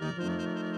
Música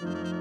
Thank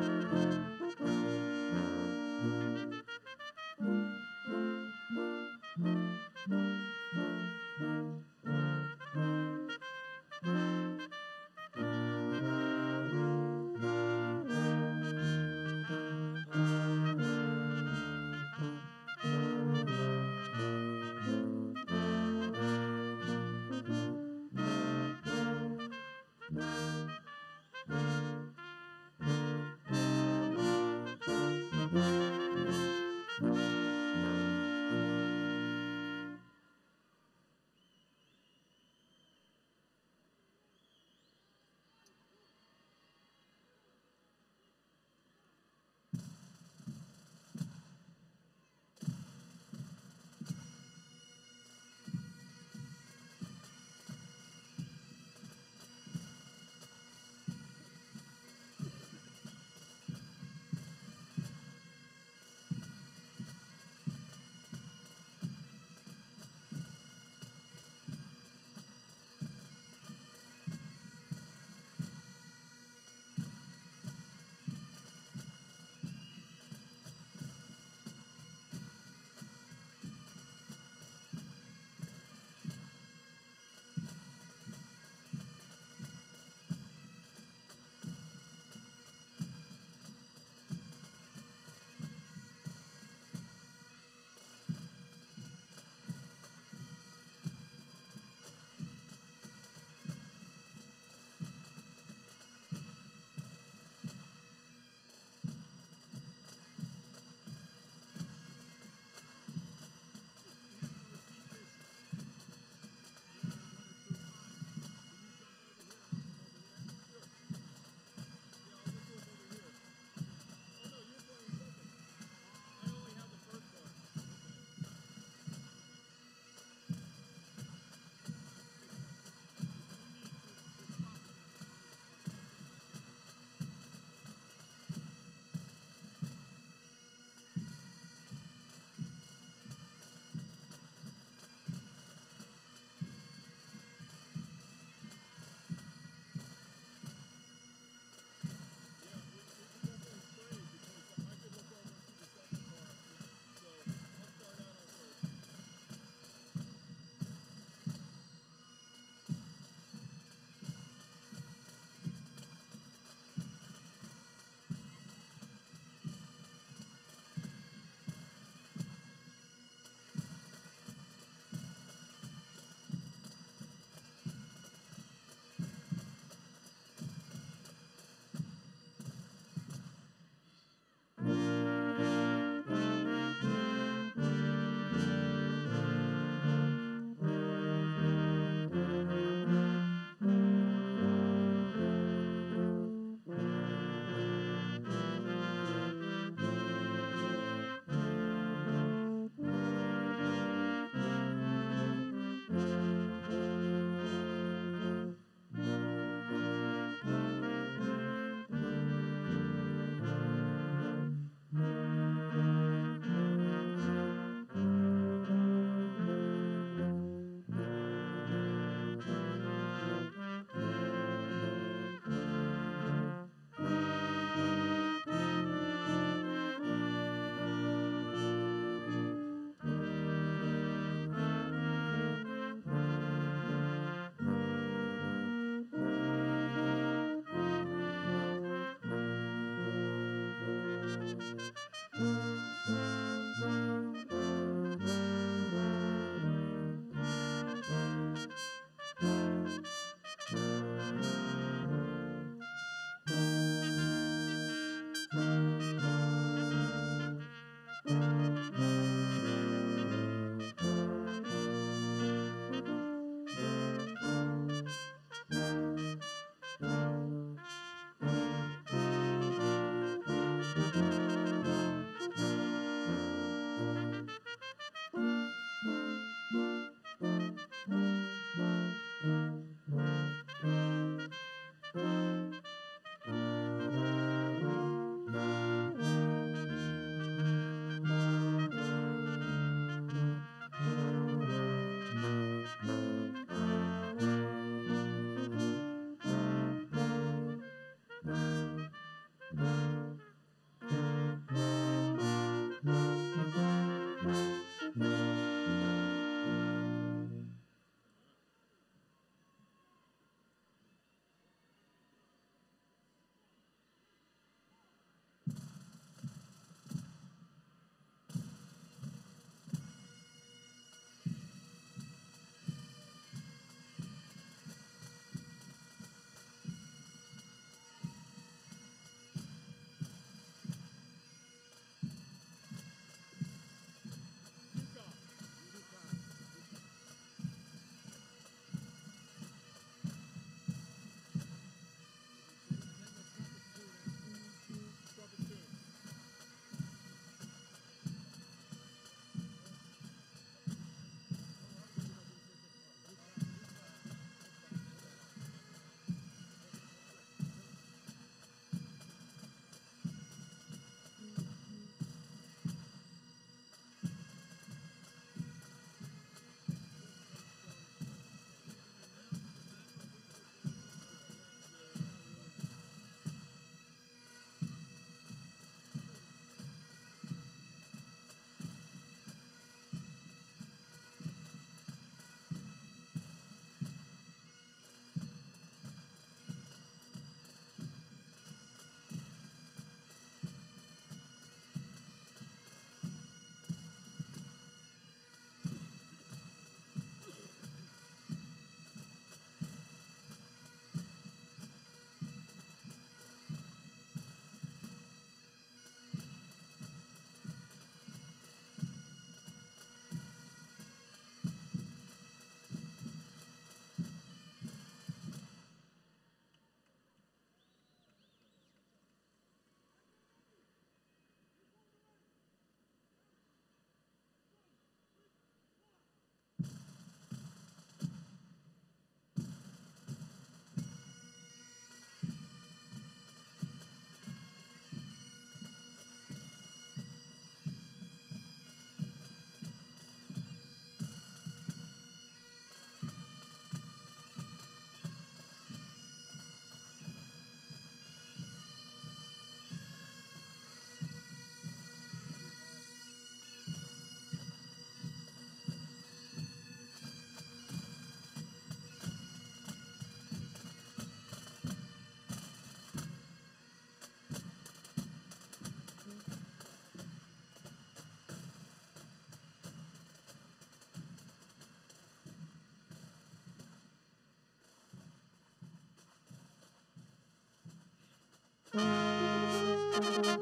Thank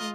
you.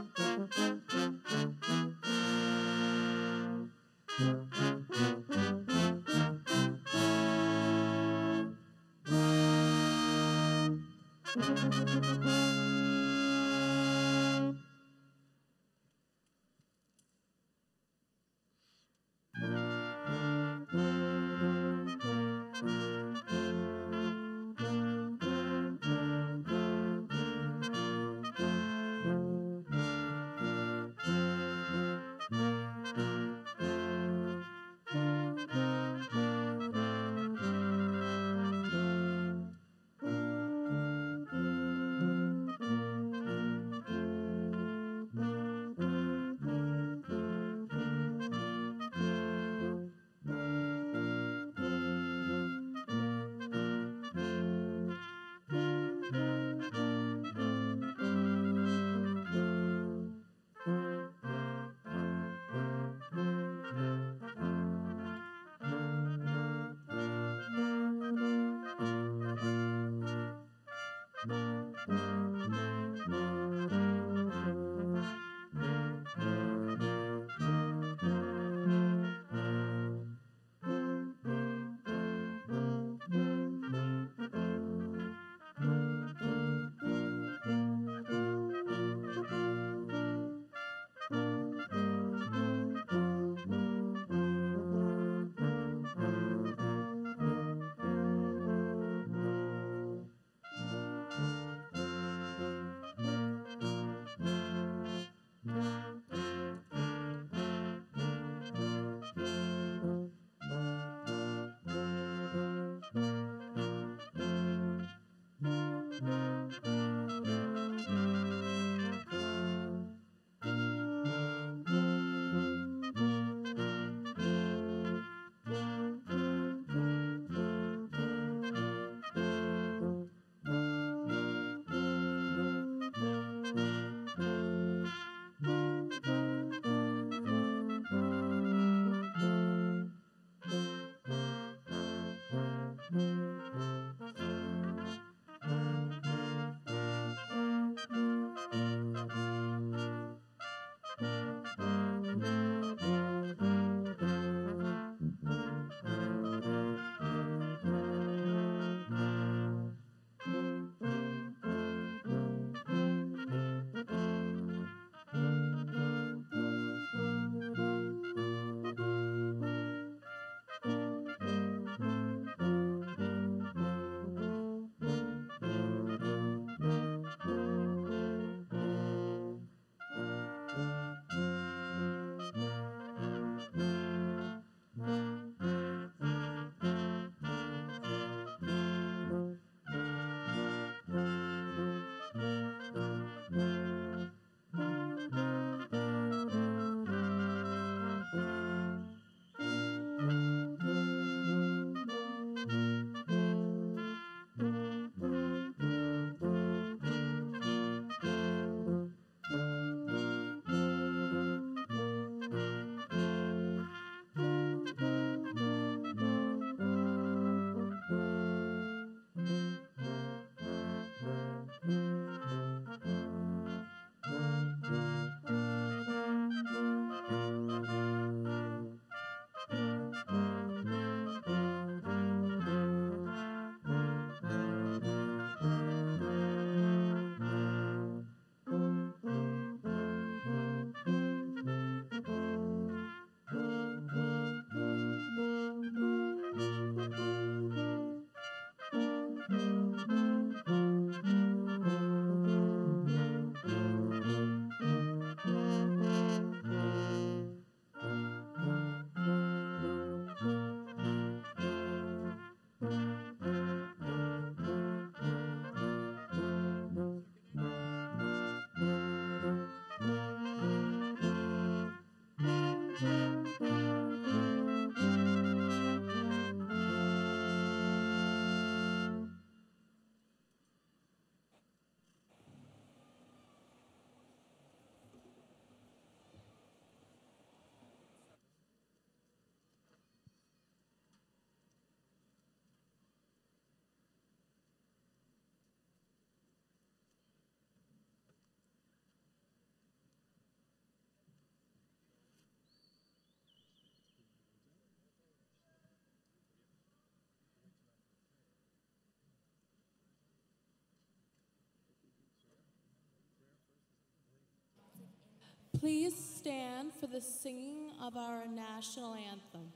Please stand for the singing of our national anthem.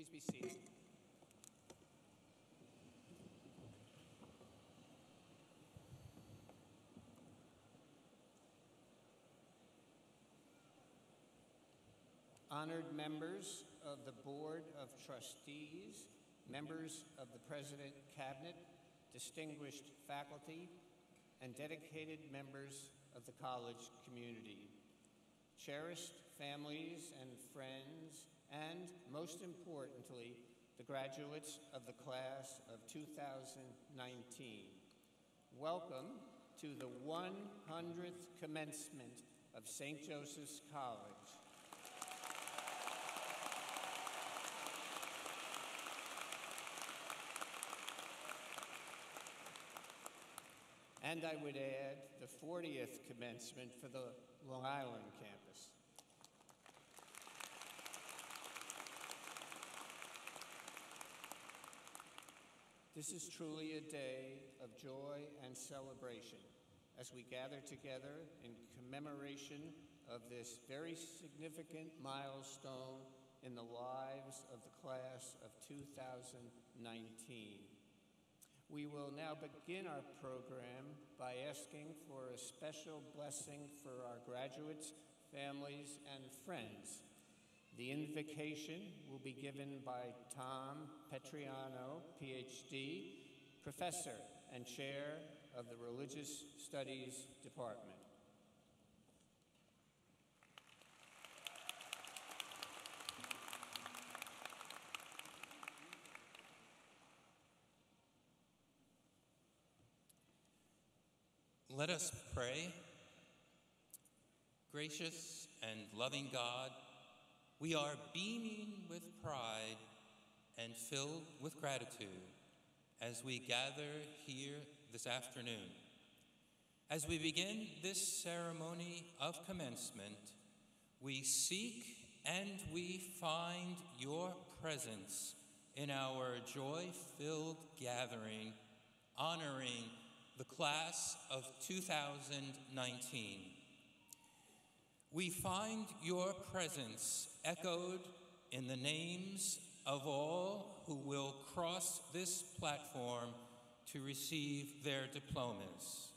Please be seated. Honored members of the Board of Trustees, members of the President Cabinet, distinguished faculty, and dedicated members of the college community, cherished families and friends, and most importantly, the graduates of the class of 2019. Welcome to the 100th commencement of St. Joseph's College. And I would add the 40th commencement for the Long Island campus. This is truly a day of joy and celebration as we gather together in commemoration of this very significant milestone in the lives of the class of 2019. We will now begin our program by asking for a special blessing for our graduates, families, and friends. The invocation will be given by Tom Petriano, PhD, Professor and Chair of the Religious Studies Department. Let us pray. Gracious and loving God, we are beaming with pride and filled with gratitude as we gather here this afternoon. As we begin this ceremony of commencement, we seek and we find your presence in our joy filled gathering, honoring the class of 2019. We find your presence echoed in the names of all who will cross this platform to receive their diplomas,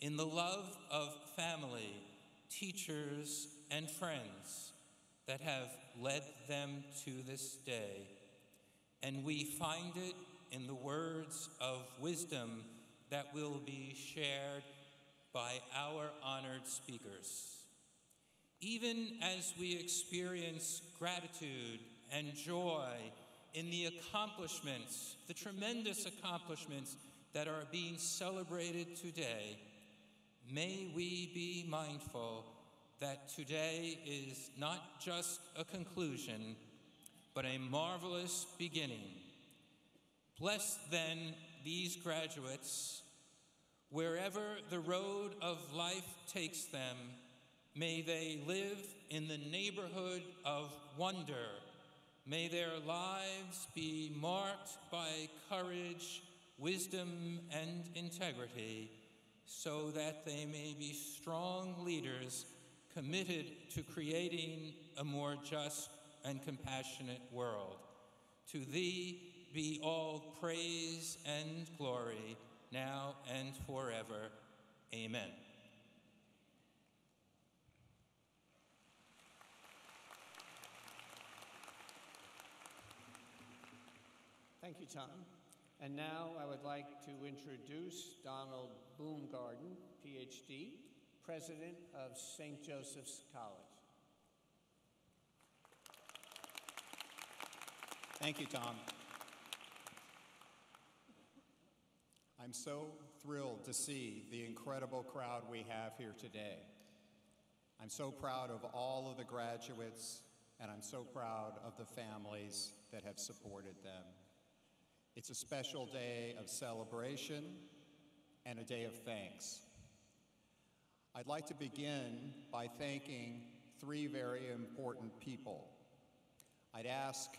in the love of family, teachers, and friends that have led them to this day. And we find it in the words of wisdom that will be shared by our honored speakers. Even as we experience gratitude and joy in the accomplishments, the tremendous accomplishments that are being celebrated today, may we be mindful that today is not just a conclusion, but a marvelous beginning. Bless then these graduates wherever the road of life takes them. May they live in the neighborhood of wonder. May their lives be marked by courage, wisdom, and integrity, so that they may be strong leaders committed to creating a more just and compassionate world. To thee be all praise and glory, now and forever. Amen. Thank you, Tom. And now I would like to introduce Donald Boomgaarden, PhD, President of St. Joseph's College. Thank you, Tom. I'm so thrilled to see the incredible crowd we have here today. I'm so proud of all of the graduates, and I'm so proud of the families that have supported them. It's a special day of celebration and a day of thanks. I'd like to begin by thanking three very important people. I'd ask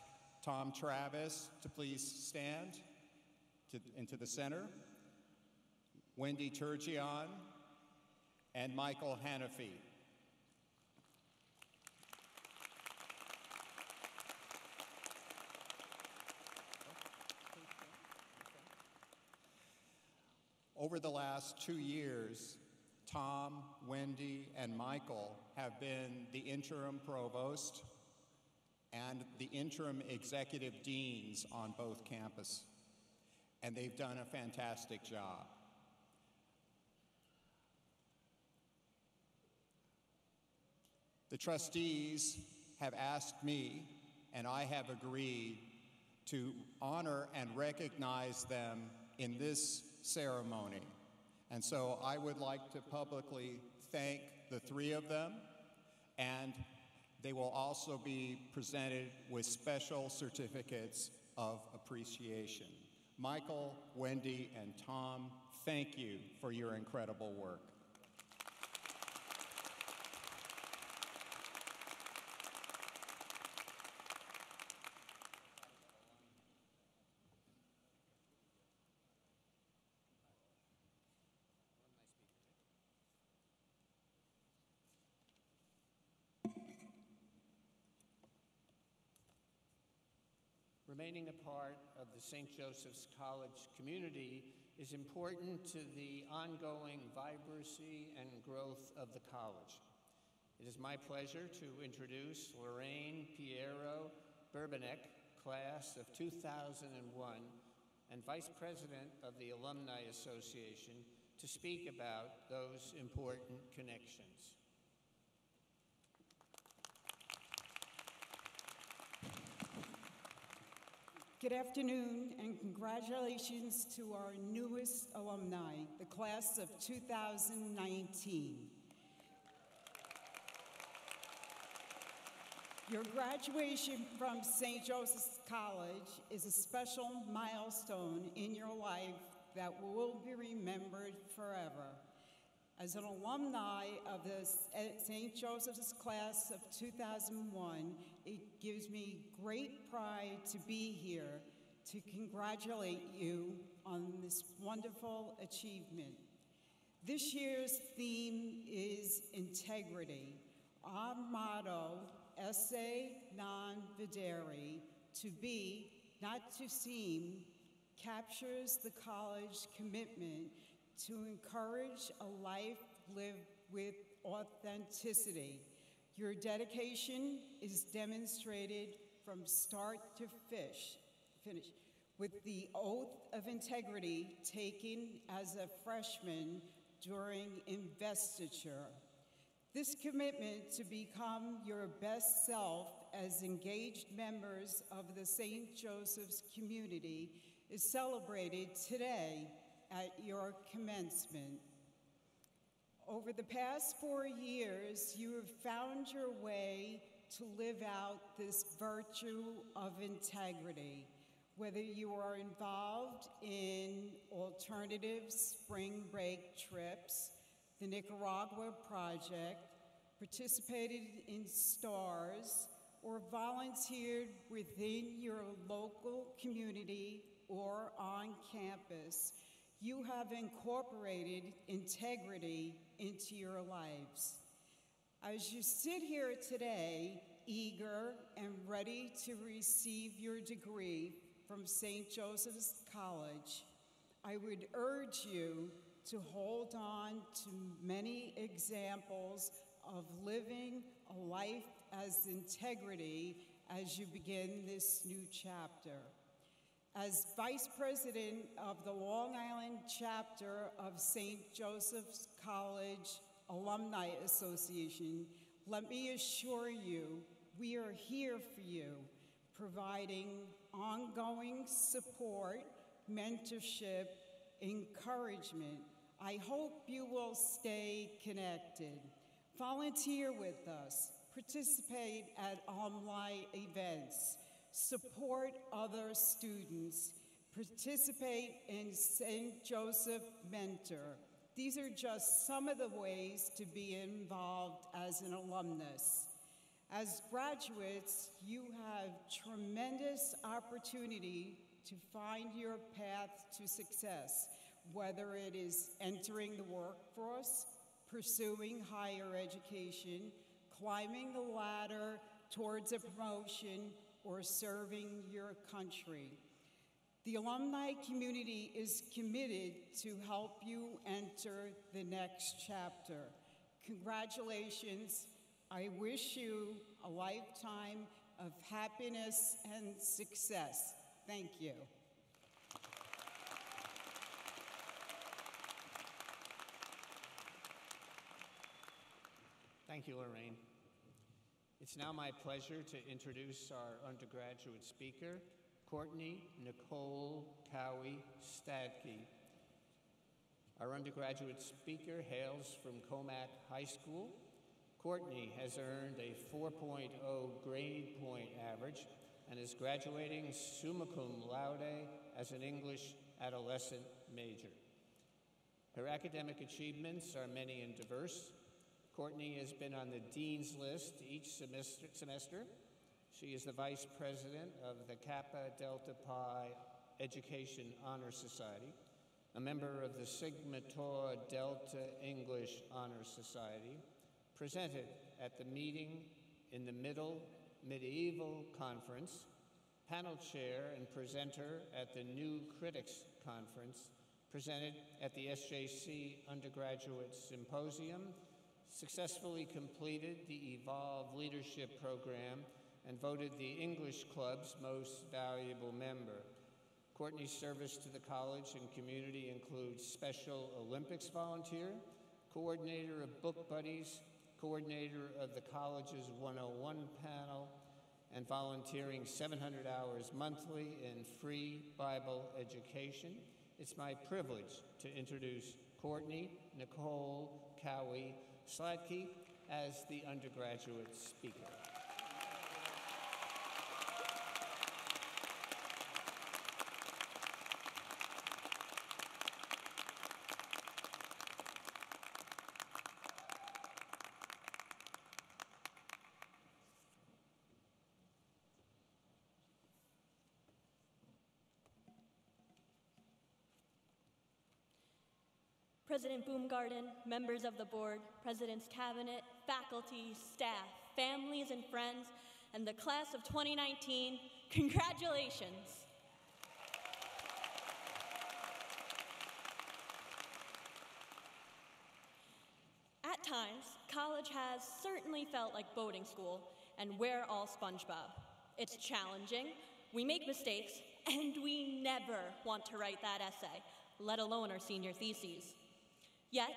Tom Travis to please stand to, into the center, Wendy Turgeon, and Michael Hannafy. Over the last two years, Tom, Wendy, and Michael have been the interim provost and the interim executive deans on both campuses, and they've done a fantastic job. The trustees have asked me, and I have agreed, to honor and recognize them in this ceremony. And so I would like to publicly thank the three of them, and they will also be presented with special certificates of appreciation. Michael, Wendy, and Tom, thank you for your incredible work. Remaining a part of the St. Joseph's College community is important to the ongoing vibrancy and growth of the college. It is my pleasure to introduce Lorraine Piero Burbanek, class of 2001, and Vice President of the Alumni Association, to speak about those important connections. Good afternoon and congratulations to our newest alumni, the class of 2019. Your graduation from St. Joseph's College is a special milestone in your life that will be remembered forever. As an alumni of the St. Joseph's class of 2001, it gives me great pride to be here to congratulate you on this wonderful achievement. This year's theme is integrity. Our motto, esse non videri, to be, not to seem, captures the college commitment to encourage a life lived with authenticity. Your dedication is demonstrated from start to fish, finish with the oath of integrity taken as a freshman during investiture. This commitment to become your best self as engaged members of the St. Joseph's community is celebrated today at your commencement. Over the past four years, you have found your way to live out this virtue of integrity. Whether you are involved in alternative spring break trips, the Nicaragua Project, participated in STARS, or volunteered within your local community or on campus, you have incorporated integrity into your lives. As you sit here today, eager and ready to receive your degree from St. Joseph's College, I would urge you to hold on to many examples of living a life as integrity as you begin this new chapter. As Vice President of the Long Island chapter of St. Joseph's College Alumni Association, let me assure you we are here for you, providing ongoing support, mentorship, encouragement. I hope you will stay connected. Volunteer with us, participate at alumni events, support other students, participate in St. Joseph Mentor. These are just some of the ways to be involved as an alumnus. As graduates, you have tremendous opportunity to find your path to success, whether it is entering the workforce, pursuing higher education, climbing the ladder towards a promotion, or serving your country. The alumni community is committed to help you enter the next chapter. Congratulations. I wish you a lifetime of happiness and success. Thank you. Thank you, Lorraine. It's now my pleasure to introduce our undergraduate speaker, Courtney Nicole Cowie Stadke. Our undergraduate speaker hails from Commack High School. Courtney has earned a 4.0 grade point average and is graduating summa cum laude as an English adolescent major. Her academic achievements are many and diverse. Courtney has been on the Dean's List each semester. semester. She is the Vice President of the Kappa Delta Pi Education Honor Society, a member of the Sigma Tau Delta English Honor Society, presented at the meeting in the Middle Medieval Conference, panel chair and presenter at the New Critics Conference, presented at the SJC Undergraduate Symposium, successfully completed the Evolve Leadership Program, and voted the English Club's most valuable member. Courtney's service to the college and community includes Special Olympics volunteer, coordinator of Book Buddies, coordinator of the college's 101 panel, and volunteering 700 hours monthly in free Bible education. It's my privilege to introduce Courtney Nicole Cowie Sladke as the undergraduate speaker. President Boomgaarden, members of the board, President's cabinet, faculty, staff, families, and friends, and the class of 2019, congratulations! At times, college has certainly felt like boating school, and we're all SpongeBob. It's challenging, we make mistakes, and we never want to write that essay, let alone our senior theses. Yet,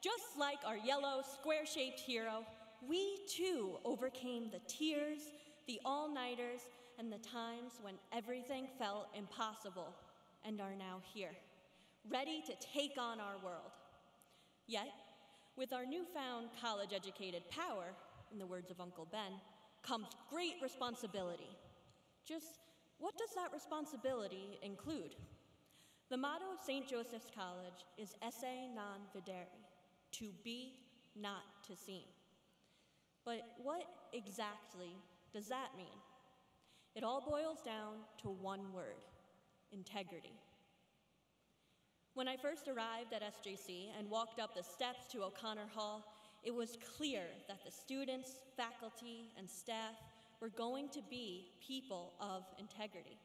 just like our yellow, square shaped hero, we too overcame the tears, the all nighters, and the times when everything felt impossible, and are now here, ready to take on our world. Yet, with our newfound college educated power, in the words of Uncle Ben, comes great responsibility. Just what does that responsibility include? The motto of St. Joseph's College is esse non videri, to be, not to seem. But what exactly does that mean? It all boils down to one word integrity. When I first arrived at SJC and walked up the steps to O'Connor Hall, it was clear that the students, faculty, and staff were going to be people of integrity.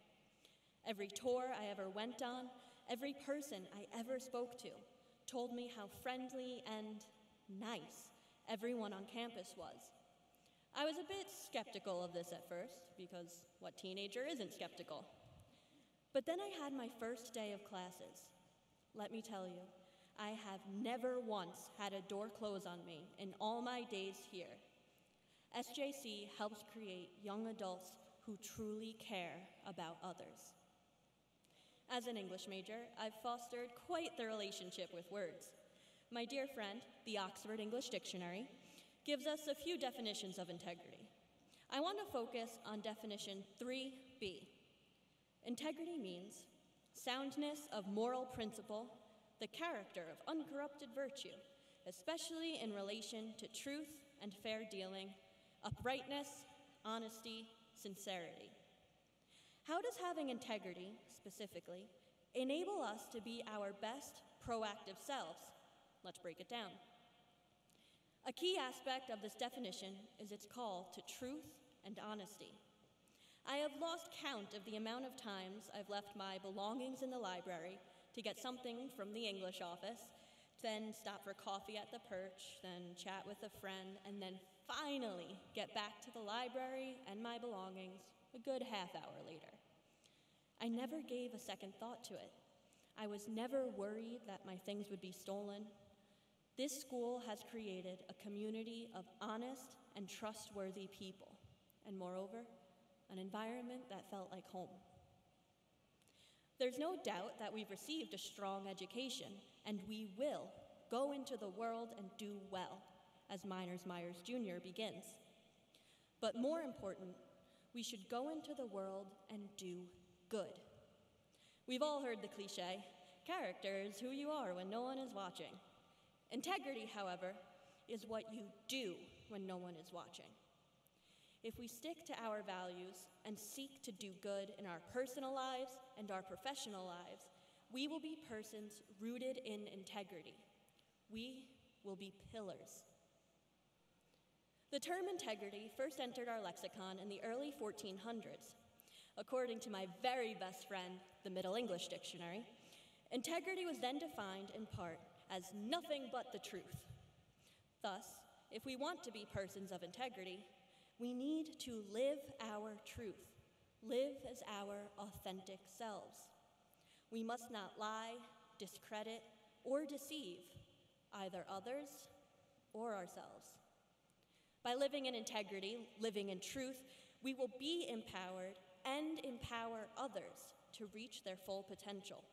Every tour I ever went on, every person I ever spoke to, told me how friendly and nice everyone on campus was. I was a bit skeptical of this at first, because what teenager isn't skeptical? But then I had my first day of classes. Let me tell you, I have never once had a door close on me in all my days here. SJC helps create young adults who truly care about others. As an English major, I've fostered quite the relationship with words. My dear friend, the Oxford English Dictionary, gives us a few definitions of integrity. I want to focus on definition 3b. Integrity means soundness of moral principle, the character of uncorrupted virtue, especially in relation to truth and fair dealing, uprightness, honesty, sincerity. How does having integrity, specifically, enable us to be our best proactive selves? Let's break it down. A key aspect of this definition is its call to truth and honesty. I have lost count of the amount of times I've left my belongings in the library to get something from the English office, then stop for coffee at the perch, then chat with a friend, and then finally get back to the library and my belongings a good half hour later. I never gave a second thought to it. I was never worried that my things would be stolen. This school has created a community of honest and trustworthy people, and moreover, an environment that felt like home. There's no doubt that we've received a strong education, and we will go into the world and do well as Miners Myers Jr. begins. But more important, we should go into the world and do good. We've all heard the cliche character is who you are when no one is watching. Integrity, however, is what you do when no one is watching. If we stick to our values and seek to do good in our personal lives and our professional lives, we will be persons rooted in integrity. We will be pillars. The term integrity first entered our lexicon in the early 1400s. According to my very best friend, the Middle English Dictionary, integrity was then defined in part as nothing but the truth. Thus, if we want to be persons of integrity, we need to live our truth, live as our authentic selves. We must not lie, discredit, or deceive either others or ourselves. By living in integrity, living in truth, we will be empowered and empower others to reach their full potential.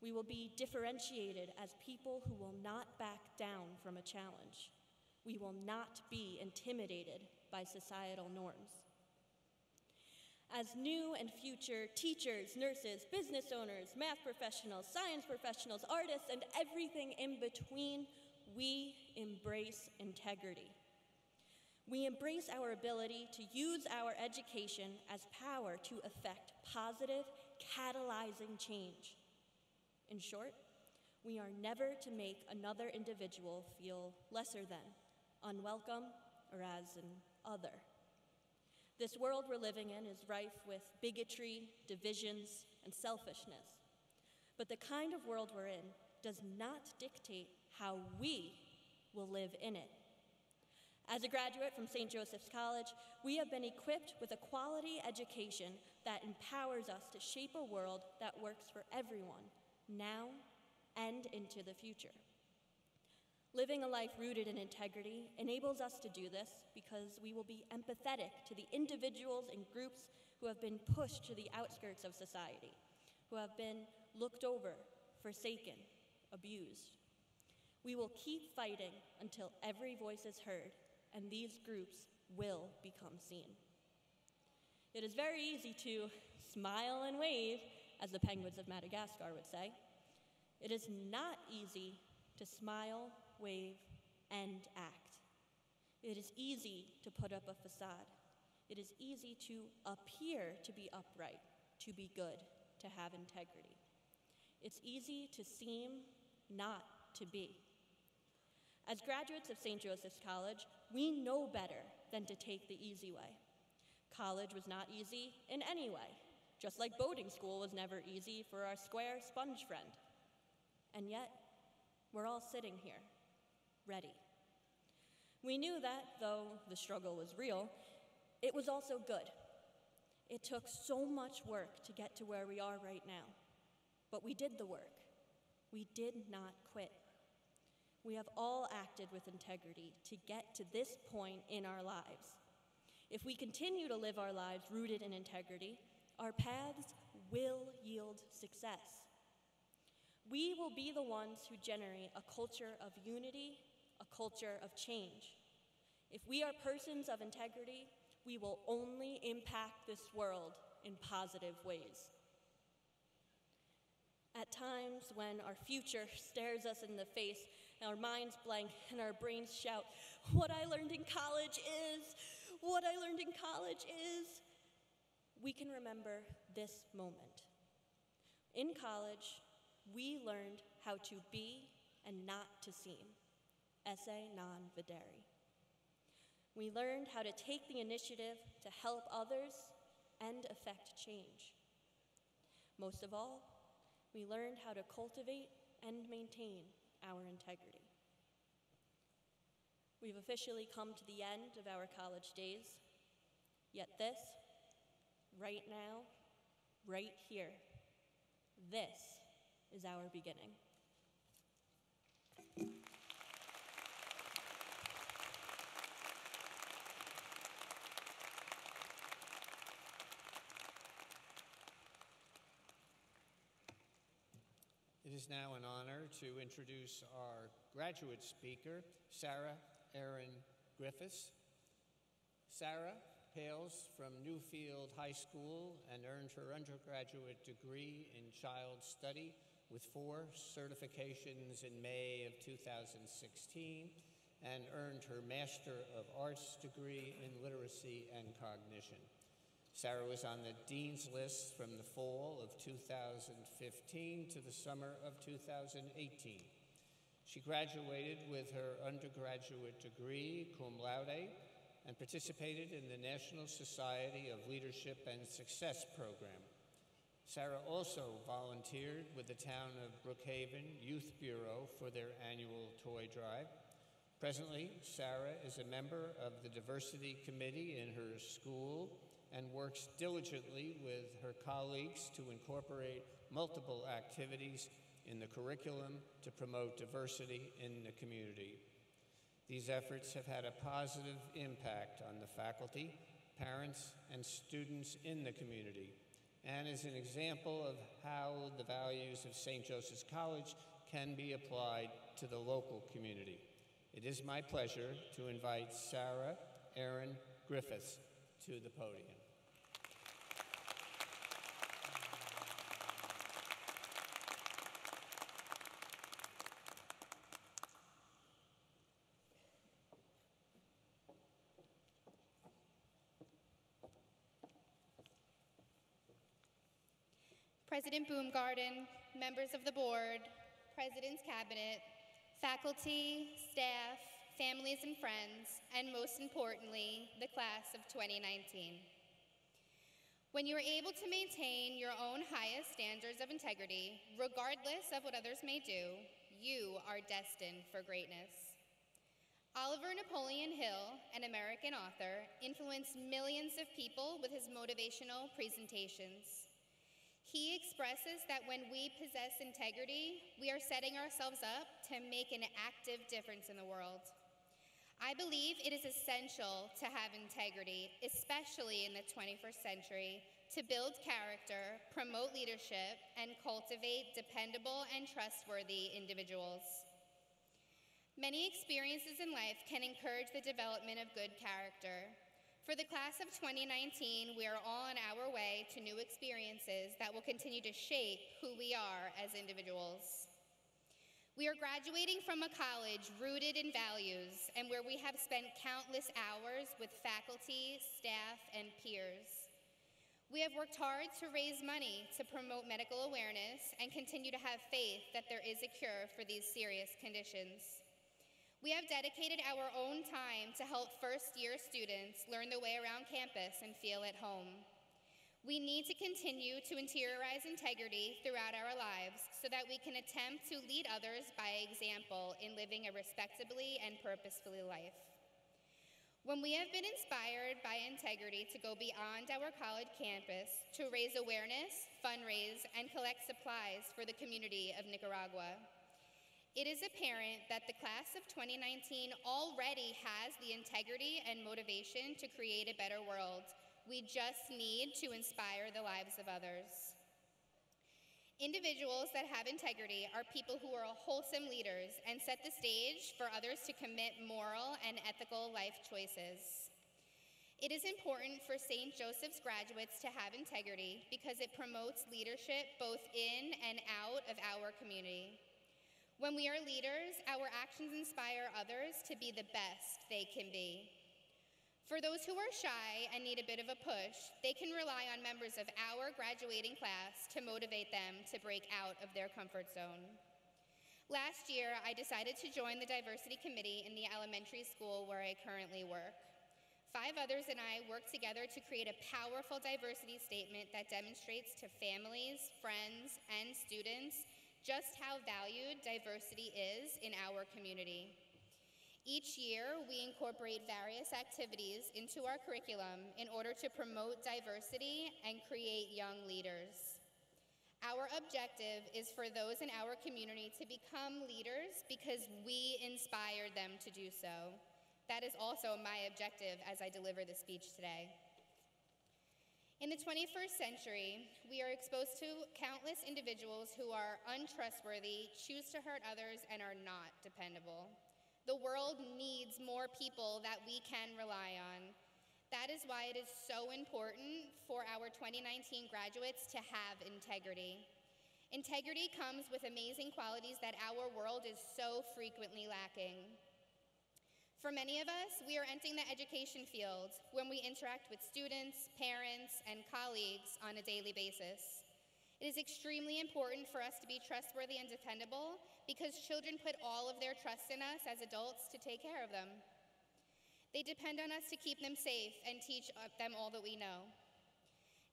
We will be differentiated as people who will not back down from a challenge. We will not be intimidated by societal norms. As new and future teachers, nurses, business owners, math professionals, science professionals, artists, and everything in between, we embrace integrity. We embrace our ability to use our education as power to effect positive, catalyzing change. In short, we are never to make another individual feel lesser than, unwelcome, or as an other. This world we're living in is rife with bigotry, divisions, and selfishness. But the kind of world we're in does not dictate how we will live in it. As a graduate from St. Joseph's College, we have been equipped with a quality education that empowers us to shape a world that works for everyone, now and into the future. Living a life rooted in integrity enables us to do this because we will be empathetic to the individuals and groups who have been pushed to the outskirts of society, who have been looked over, forsaken, abused. We will keep fighting until every voice is heard and these groups will become seen. It is very easy to smile and wave, as the penguins of Madagascar would say. It is not easy to smile, wave, and act. It is easy to put up a facade. It is easy to appear to be upright, to be good, to have integrity. It's easy to seem not to be. As graduates of St. Joseph's College, we know better than to take the easy way. College was not easy in any way, just like boating school was never easy for our square sponge friend. And yet, we're all sitting here, ready. We knew that, though the struggle was real, it was also good. It took so much work to get to where we are right now. But we did the work. We did not quit. We have all acted with integrity to get to this point in our lives. If we continue to live our lives rooted in integrity, our paths will yield success. We will be the ones who generate a culture of unity, a culture of change. If we are persons of integrity, we will only impact this world in positive ways. At times when our future stares us in the face, our minds blank, and our brains shout, What I learned in college is, what I learned in college is, we can remember this moment. In college, we learned how to be and not to seem. Esse non videri. We learned how to take the initiative to help others and affect change. Most of all, we learned how to cultivate and maintain our integrity. We've officially come to the end of our college days, yet this, right now, right here, this is our beginning. Is now an honor to introduce our graduate speaker, Sarah Erin Griffiths. Sarah hails from Newfield High School and earned her undergraduate degree in child study with four certifications in May of 2016 and earned her Master of Arts degree in literacy and cognition. Sarah was on the Dean's List from the fall of 2015 to the summer of 2018. She graduated with her undergraduate degree, cum laude, and participated in the National Society of Leadership and Success program. Sarah also volunteered with the town of Brookhaven Youth Bureau for their annual toy drive. Presently, Sarah is a member of the diversity committee in her school and works diligently with her colleagues to incorporate multiple activities in the curriculum to promote diversity in the community. These efforts have had a positive impact on the faculty, parents, and students in the community, and is an example of how the values of St. Joseph's College can be applied to the local community. It is my pleasure to invite Sarah Erin Griffiths to the podium. President Boomgaarden, members of the board, President's Cabinet, faculty, staff, families and friends, and most importantly, the class of 2019. When you are able to maintain your own highest standards of integrity, regardless of what others may do, you are destined for greatness. Oliver Napoleon Hill, an American author, influenced millions of people with his motivational presentations. He expresses that when we possess integrity, we are setting ourselves up to make an active difference in the world. I believe it is essential to have integrity, especially in the 21st century, to build character, promote leadership, and cultivate dependable and trustworthy individuals. Many experiences in life can encourage the development of good character. For the class of 2019, we are all on our way to new experiences that will continue to shape who we are as individuals. We are graduating from a college rooted in values and where we have spent countless hours with faculty, staff, and peers. We have worked hard to raise money to promote medical awareness and continue to have faith that there is a cure for these serious conditions. We have dedicated our own time to help first year students learn the way around campus and feel at home. We need to continue to interiorize integrity throughout our lives so that we can attempt to lead others by example in living a respectably and purposefully life. When we have been inspired by integrity to go beyond our college campus to raise awareness, fundraise, and collect supplies for the community of Nicaragua, it is apparent that the class of 2019 already has the integrity and motivation to create a better world we just need to inspire the lives of others. Individuals that have integrity are people who are wholesome leaders and set the stage for others to commit moral and ethical life choices. It is important for St. Joseph's graduates to have integrity because it promotes leadership both in and out of our community. When we are leaders, our actions inspire others to be the best they can be. For those who are shy and need a bit of a push, they can rely on members of our graduating class to motivate them to break out of their comfort zone. Last year, I decided to join the diversity committee in the elementary school where I currently work. Five others and I worked together to create a powerful diversity statement that demonstrates to families, friends, and students just how valued diversity is in our community. Each year, we incorporate various activities into our curriculum in order to promote diversity and create young leaders. Our objective is for those in our community to become leaders because we inspired them to do so. That is also my objective as I deliver the speech today. In the 21st century, we are exposed to countless individuals who are untrustworthy, choose to hurt others, and are not dependable. The world needs more people that we can rely on. That is why it is so important for our 2019 graduates to have integrity. Integrity comes with amazing qualities that our world is so frequently lacking. For many of us, we are entering the education field when we interact with students, parents, and colleagues on a daily basis. It is extremely important for us to be trustworthy and dependable because children put all of their trust in us as adults to take care of them. They depend on us to keep them safe and teach them all that we know.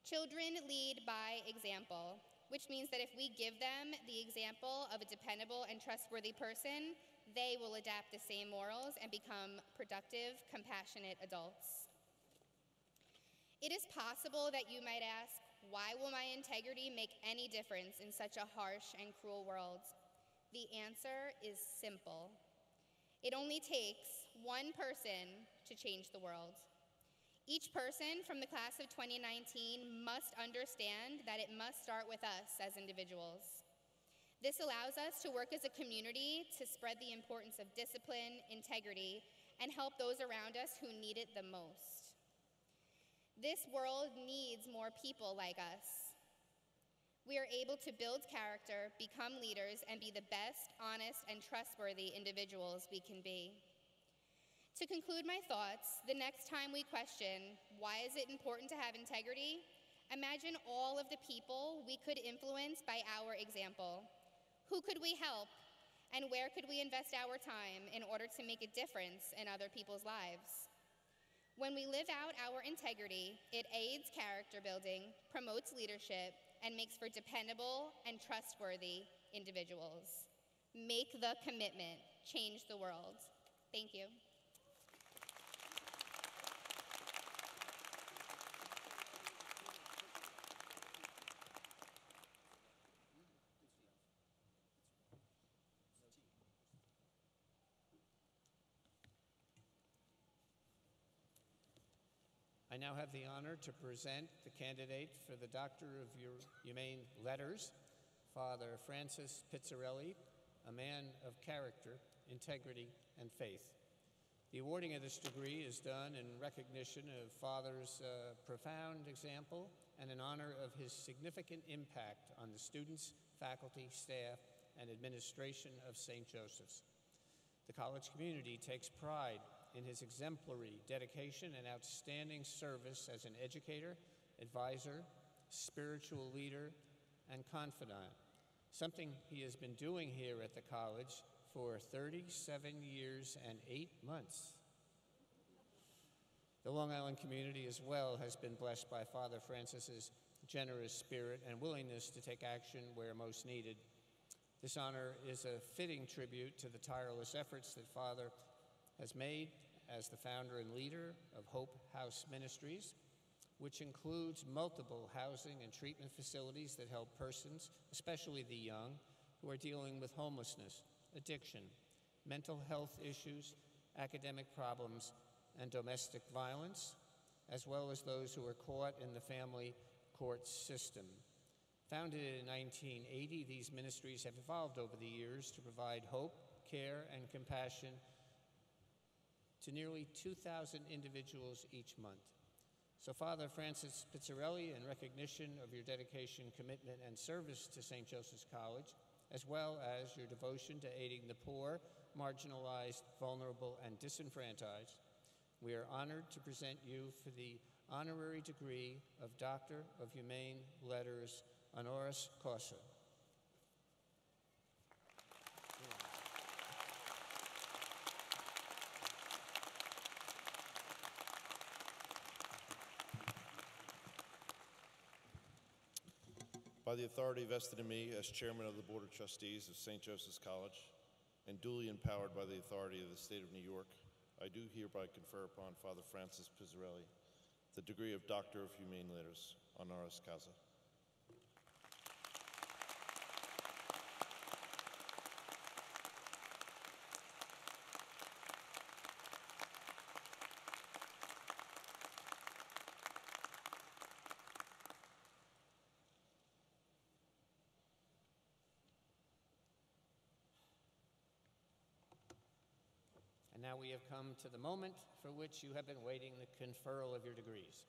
Children lead by example, which means that if we give them the example of a dependable and trustworthy person, they will adapt the same morals and become productive, compassionate adults. It is possible that you might ask, why will my integrity make any difference in such a harsh and cruel world? The answer is simple. It only takes one person to change the world. Each person from the class of 2019 must understand that it must start with us as individuals. This allows us to work as a community to spread the importance of discipline, integrity, and help those around us who need it the most. This world needs more people like us. We are able to build character, become leaders, and be the best, honest, and trustworthy individuals we can be. To conclude my thoughts, the next time we question, why is it important to have integrity? Imagine all of the people we could influence by our example. Who could we help? And where could we invest our time in order to make a difference in other people's lives? When we live out our integrity, it aids character building, promotes leadership, and makes for dependable and trustworthy individuals. Make the commitment, change the world. Thank you. Now have the honor to present the candidate for the Doctor of Humane Letters, Father Francis Pizzarelli, a man of character, integrity, and faith. The awarding of this degree is done in recognition of Father's uh, profound example and in honor of his significant impact on the students, faculty, staff, and administration of St. Joseph's. The college community takes pride in his exemplary dedication and outstanding service as an educator, advisor, spiritual leader, and confidant, something he has been doing here at the college for 37 years and eight months. The Long Island community as well has been blessed by Father Francis's generous spirit and willingness to take action where most needed. This honor is a fitting tribute to the tireless efforts that Father has made as the founder and leader of Hope House Ministries, which includes multiple housing and treatment facilities that help persons, especially the young, who are dealing with homelessness, addiction, mental health issues, academic problems, and domestic violence, as well as those who are caught in the family court system. Founded in 1980, these ministries have evolved over the years to provide hope, care, and compassion to nearly 2,000 individuals each month. So, Father Francis Pizzarelli, in recognition of your dedication, commitment, and service to St. Joseph's College, as well as your devotion to aiding the poor, marginalized, vulnerable, and disenfranchised, we are honored to present you for the honorary degree of Doctor of Humane Letters honoris causa. By the authority vested in me as chairman of the Board of Trustees of St. Joseph's College and duly empowered by the authority of the state of New York, I do hereby confer upon Father Francis Pizzarelli the degree of Doctor of Humane Letters honoris causa. And now have come to the moment for which you have been waiting the conferral of your degrees.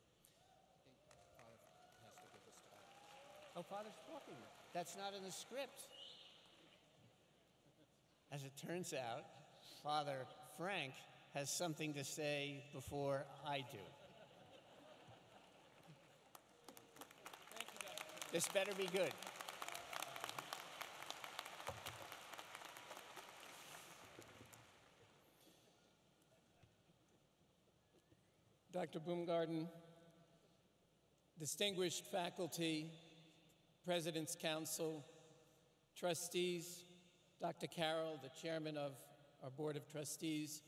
Oh, Father's talking. That's not in the script. As it turns out, Father Frank has something to say before I do. This better be good. Dr. Boomgaarden, distinguished faculty, President's Council, trustees, Dr. Carroll, the chairman of our Board of Trustees,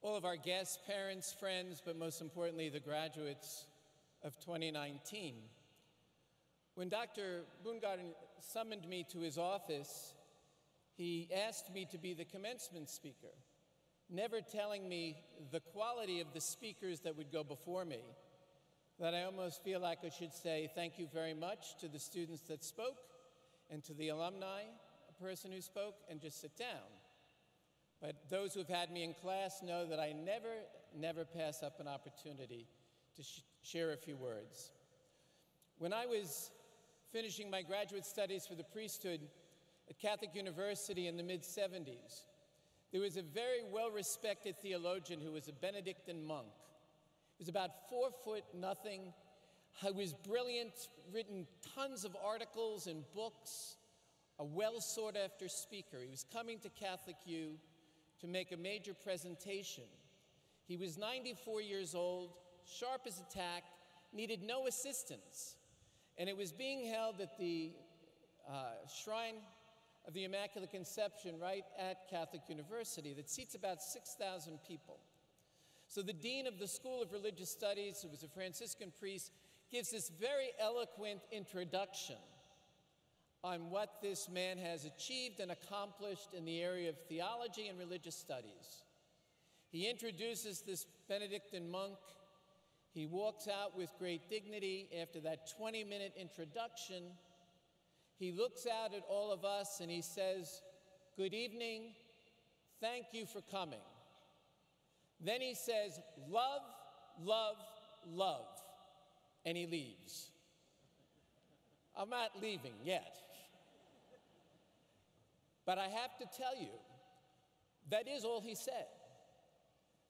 all of our guests, parents, friends, but most importantly, the graduates of 2019. When Dr. Boomgaarden summoned me to his office, he asked me to be the commencement speaker never telling me the quality of the speakers that would go before me, that I almost feel like I should say thank you very much to the students that spoke and to the alumni, a person who spoke, and just sit down. But those who've had me in class know that I never, never pass up an opportunity to sh- share a few words. When I was finishing my graduate studies for the priesthood at Catholic University in the mid 70s, there was a very well respected theologian who was a Benedictine monk. He was about four foot nothing. He was brilliant, written tons of articles and books, a well sought after speaker. He was coming to Catholic U to make a major presentation. He was 94 years old, sharp as a tack, needed no assistance. And it was being held at the uh, shrine of the Immaculate Conception right at Catholic University that seats about 6,000 people. So the dean of the School of Religious Studies, who was a Franciscan priest, gives this very eloquent introduction on what this man has achieved and accomplished in the area of theology and religious studies. He introduces this Benedictine monk He walks out with great dignity after that 20 minute introduction. He looks out at all of us and he says, Good evening, thank you for coming. Then he says, Love, love, love, and he leaves. I'm not leaving yet. But I have to tell you, that is all he said.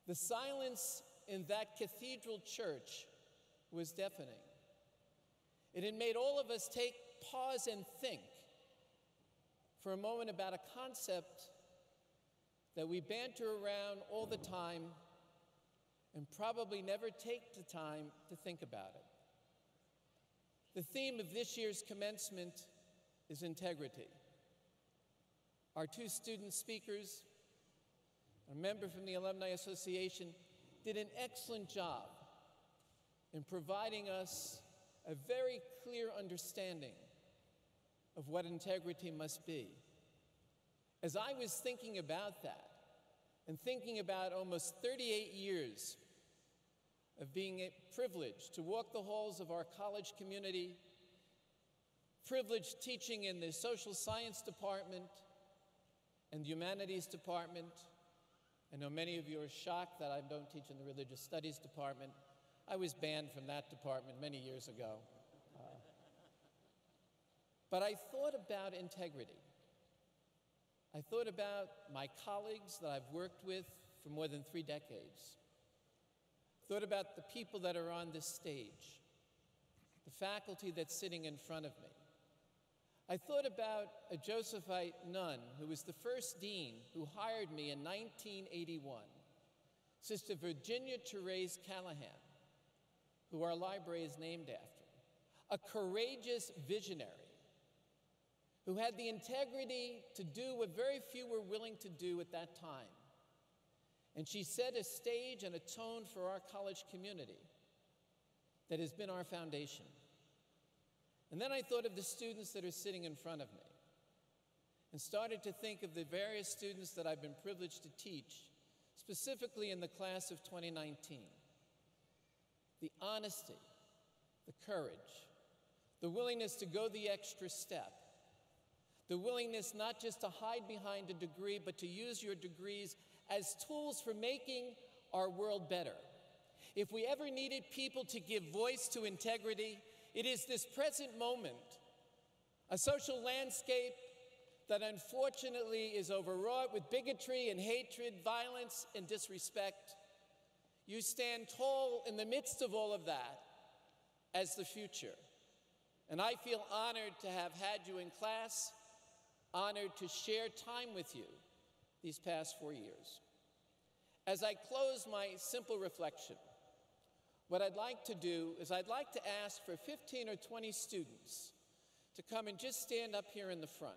The silence in that cathedral church was deafening. It had made all of us take pause and think for a moment about a concept that we banter around all the time and probably never take the time to think about it. The theme of this year's commencement is integrity. Our two student speakers, a member from the Alumni Association, did an excellent job in providing us a very clear understanding of what integrity must be. As I was thinking about that, and thinking about almost 38 years of being a privileged to walk the halls of our college community, privileged teaching in the social science department and the humanities department, I know many of you are shocked that I don't teach in the religious studies department. I was banned from that department many years ago. But I thought about integrity. I thought about my colleagues that I've worked with for more than three decades. Thought about the people that are on this stage, the faculty that's sitting in front of me. I thought about a Josephite nun who was the first dean who hired me in 1981, Sister Virginia Therese Callahan, who our library is named after, a courageous visionary who had the integrity to do what very few were willing to do at that time. And she set a stage and a tone for our college community that has been our foundation. And then I thought of the students that are sitting in front of me and started to think of the various students that I've been privileged to teach, specifically in the class of 2019. The honesty, the courage, the willingness to go the extra step, the willingness not just to hide behind a degree, but to use your degrees as tools for making our world better. If we ever needed people to give voice to integrity, it is this present moment, a social landscape that unfortunately is overwrought with bigotry and hatred, violence and disrespect. You stand tall in the midst of all of that as the future. And I feel honored to have had you in class, honored to share time with you these past four years. As I close my simple reflection, what I'd like to do is I'd like to ask for 15 or 20 students to come and just stand up here in the front.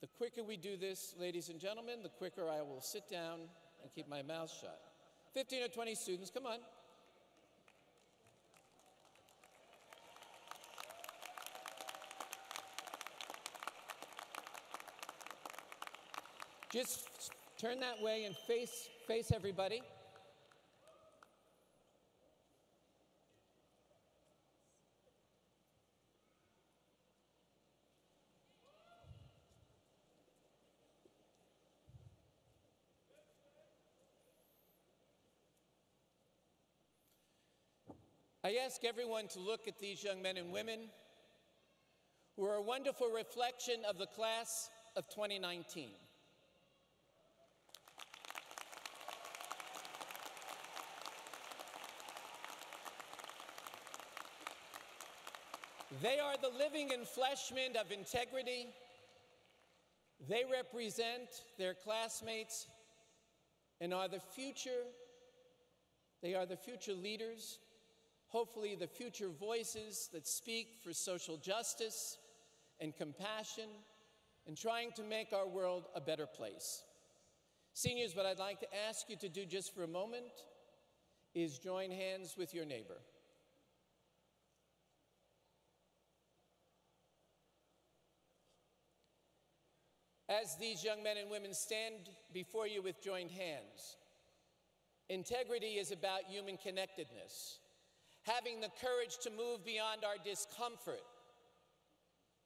The quicker we do this, ladies and gentlemen, the quicker I will sit down and keep my mouth shut. 15 or 20 students, come on. Just turn that way and face, face everybody. I ask everyone to look at these young men and women who are a wonderful reflection of the class of 2019. They are the living enfleshment of integrity. They represent their classmates and are the future, they are the future leaders, hopefully, the future voices that speak for social justice and compassion and trying to make our world a better place. Seniors, what I'd like to ask you to do just for a moment is join hands with your neighbor. As these young men and women stand before you with joined hands, integrity is about human connectedness. having the courage to move beyond our discomfort,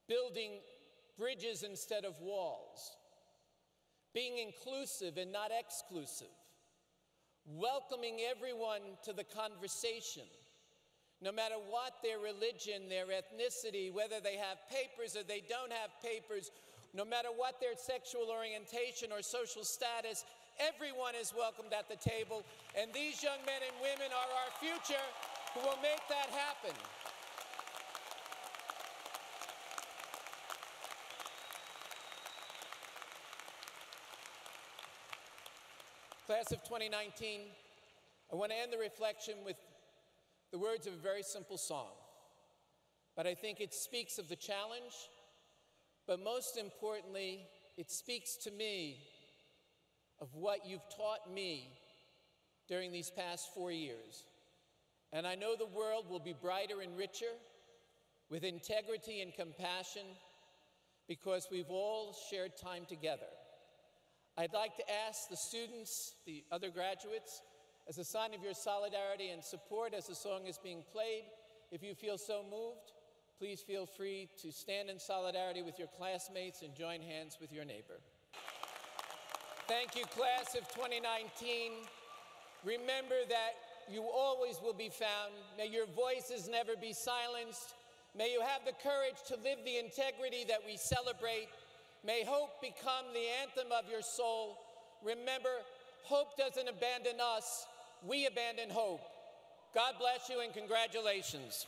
building bridges instead of walls, being inclusive and not exclusive, welcoming everyone to the conversation, no matter what their religion, their ethnicity, whether they have papers or they don't have papers, no matter what their sexual orientation or social status, everyone is welcomed at the table. And these young men and women are our future who will make that happen. Class of 2019, I want to end the reflection with the words of a very simple song. But I think it speaks of the challenge, but most importantly, it speaks to me of what you've taught me during these past four years. And I know the world will be brighter and richer with integrity and compassion because we've all shared time together. I'd like to ask the students, the other graduates, as a sign of your solidarity and support as the song is being played, if you feel so moved, please feel free to stand in solidarity with your classmates and join hands with your neighbor. Thank you, class of 2019. Remember that you always will be found. May your voices never be silenced. May you have the courage to live the integrity that we celebrate. May hope become the anthem of your soul. Remember, hope doesn't abandon us, we abandon hope. God bless you and congratulations.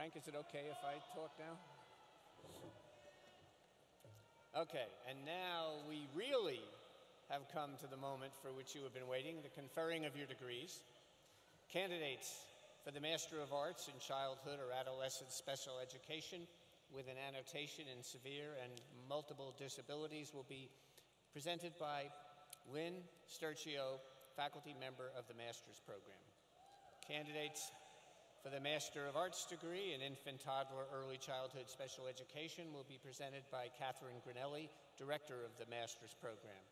Frank, is it okay if I talk now? Okay, and now we really have come to the moment for which you have been waiting the conferring of your degrees. Candidates for the Master of Arts in Childhood or Adolescent Special Education with an annotation in severe and multiple disabilities will be presented by Lynn Sturcio, faculty member of the Master's Program. Candidates for the Master of Arts degree in Infant, Toddler, Early Childhood Special Education will be presented by Catherine Grinelli, Director of the Master's Program.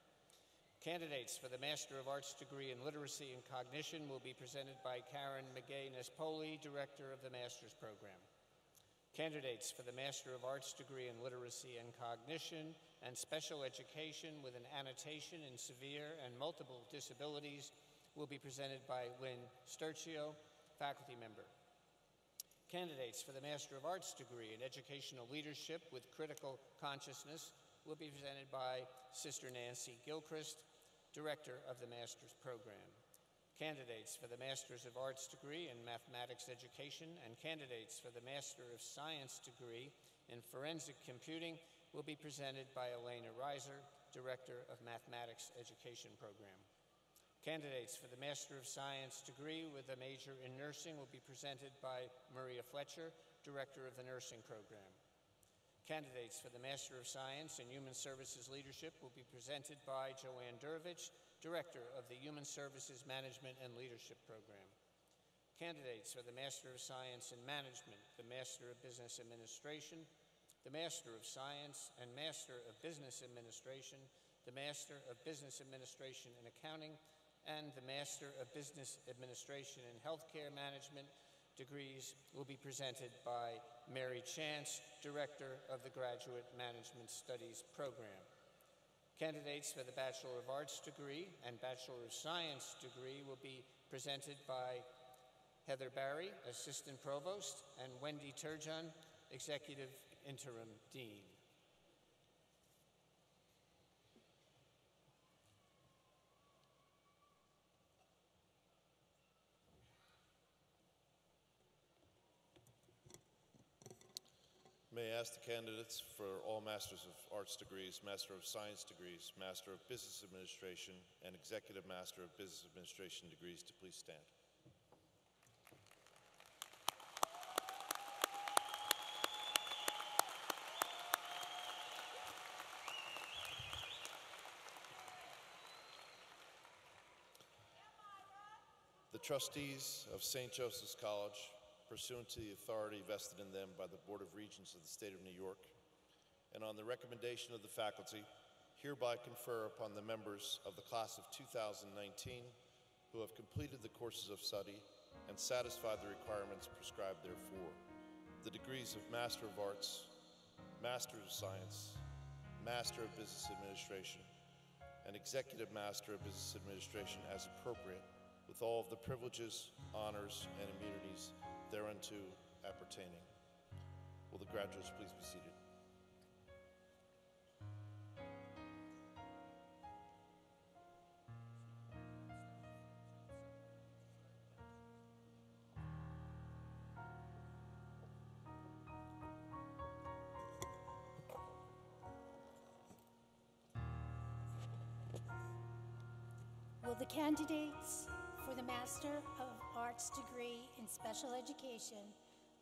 Candidates for the Master of Arts degree in Literacy and Cognition will be presented by Karen McGay Nespoli, Director of the Master's Program. Candidates for the Master of Arts degree in Literacy and Cognition and Special Education with an annotation in severe and multiple disabilities will be presented by Lynn Sturcio, faculty member. Candidates for the Master of Arts degree in Educational Leadership with Critical Consciousness will be presented by Sister Nancy Gilchrist, Director of the Master's Program. Candidates for the Masters of Arts degree in Mathematics Education and candidates for the Master of Science degree in Forensic Computing will be presented by Elena Reiser, Director of Mathematics Education Program. Candidates for the Master of Science degree with a major in nursing will be presented by Maria Fletcher, Director of the Nursing Program. Candidates for the Master of Science in Human Services Leadership will be presented by Joanne Dervich, Director of the Human Services Management and Leadership Program. Candidates for the Master of Science in Management, the Master of Business Administration, the Master of Science and Master of Business Administration, the Master of Business Administration and Accounting, and the Master of Business Administration and Healthcare Management degrees will be presented by Mary Chance, Director of the Graduate Management Studies Program. Candidates for the Bachelor of Arts degree and Bachelor of Science degree will be presented by Heather Barry, Assistant Provost, and Wendy Turjan, Executive Interim Dean. Ask the candidates for all Masters of Arts degrees, Master of Science degrees, Master of Business Administration, and Executive Master of Business Administration degrees to please stand. The trustees of St. Joseph's College, pursuant to the authority vested in them by the Board of Regents of the State of New York, and on the recommendation of the faculty, hereby confer upon the members of the class of 2019 who have completed the courses of study and satisfied the requirements prescribed therefor the degrees of Master of Arts, Master of Science, Master of Business Administration, and Executive Master of Business Administration as appropriate, with all of the privileges, honors, and immunities thereunto appertaining. Will the graduates please be seated? Will the candidates for the Master of Arts degree in Special Education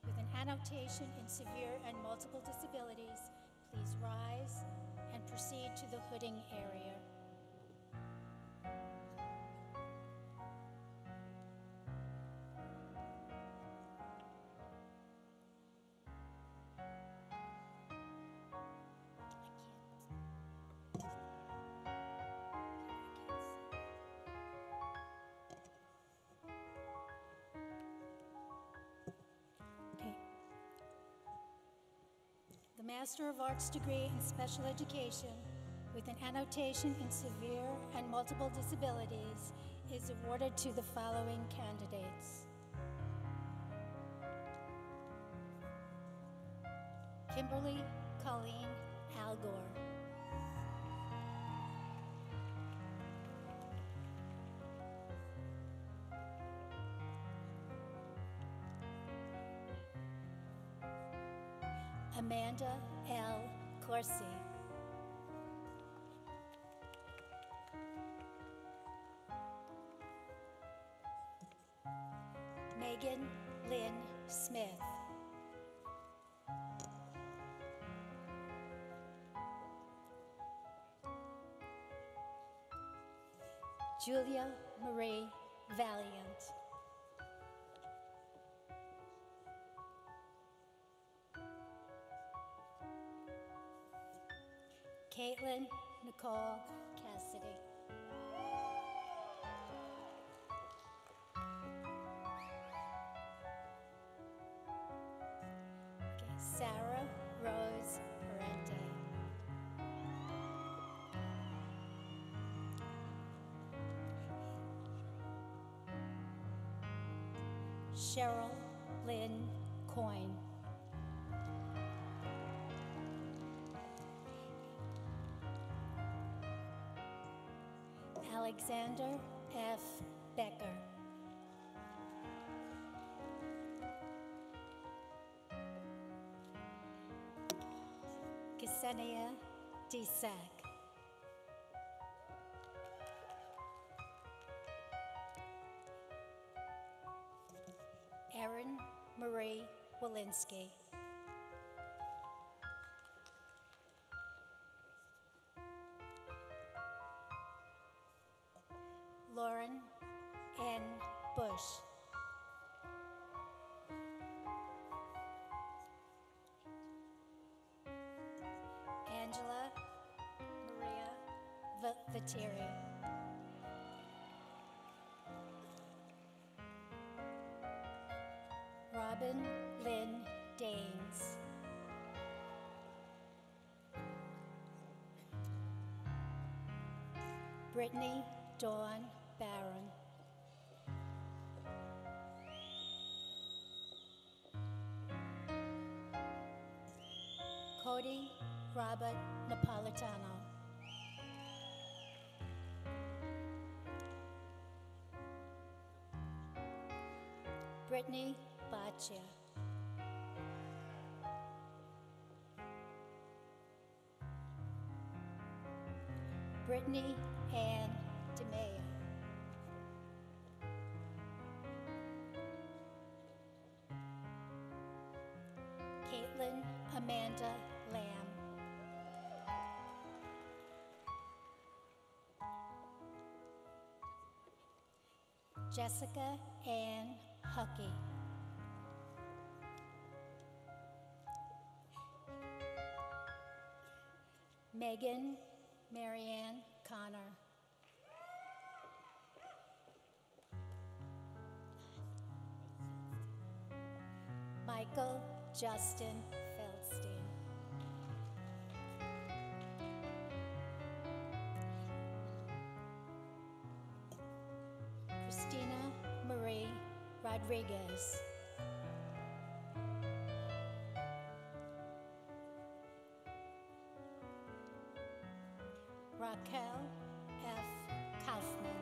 with an annotation in severe and multiple disabilities please rise and proceed to the hooding area? The Master of Arts degree in Special Education with an annotation in severe and multiple disabilities is awarded to the following candidates. Kimberly Amanda L. Corsi. Megan Lynn Smith. Julia Marie Valiant. Nicole Cassidy. Okay, Sarah Rose Parente. Cheryl Lynn Alexander F. Becker. Ksenia Desack. Erin Marie Walensky. Bush. Angela Maria Viteri. Robin Lynn Danes. Brittany Dawn Robert Napolitano. Brittany Baccia. Brittany Ann DeMeo. Caitlin Amanda Jessica Ann Huckey. Megan Marianne Connor. Michael Justin Christina Marie Rodriguez. Raquel F. Kaufman.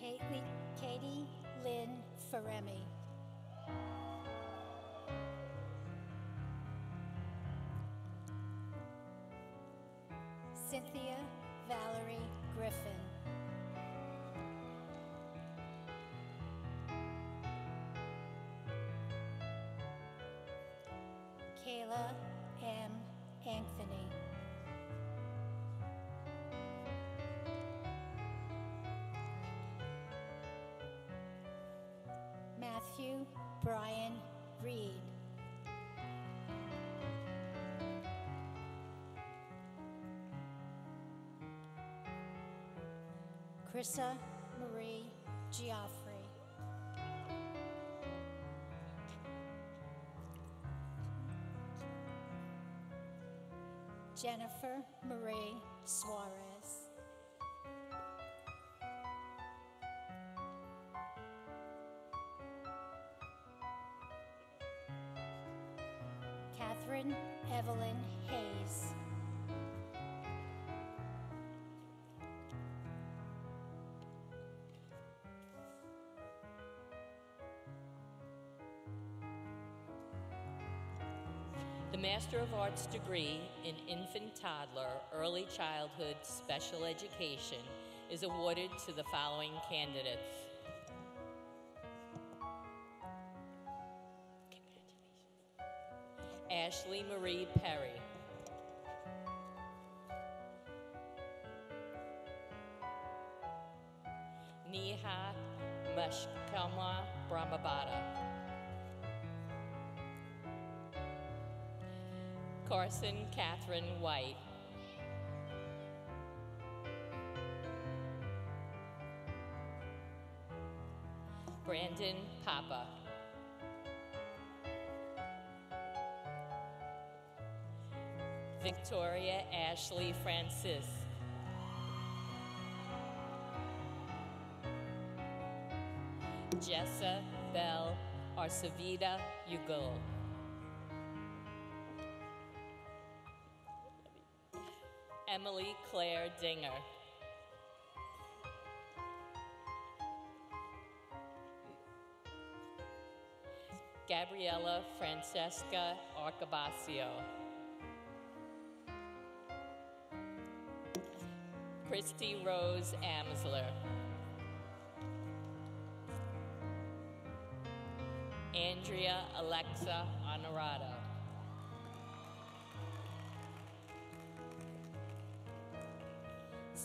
Katie, Katie Lynn Feremi. Cynthia Valerie Griffin. Kayla M. Anthony. Matthew Brian Reed. Krissa Marie Geoffrey. Jennifer Marie Suarez. Catherine Evelyn Hayes. Master of Arts degree in Infant Toddler Early Childhood Special Education is awarded to the following candidates. Ashley Marie Perry. Neha Mashkama Brahmabada. Carson Catherine White. Brandon Papa. Victoria Ashley Francis. Jessa Bell Arcevida Ugul. Dinger. Gabriella Francesca Arcabasio. Christy Rose Amsler. Andrea Alexa Honorado.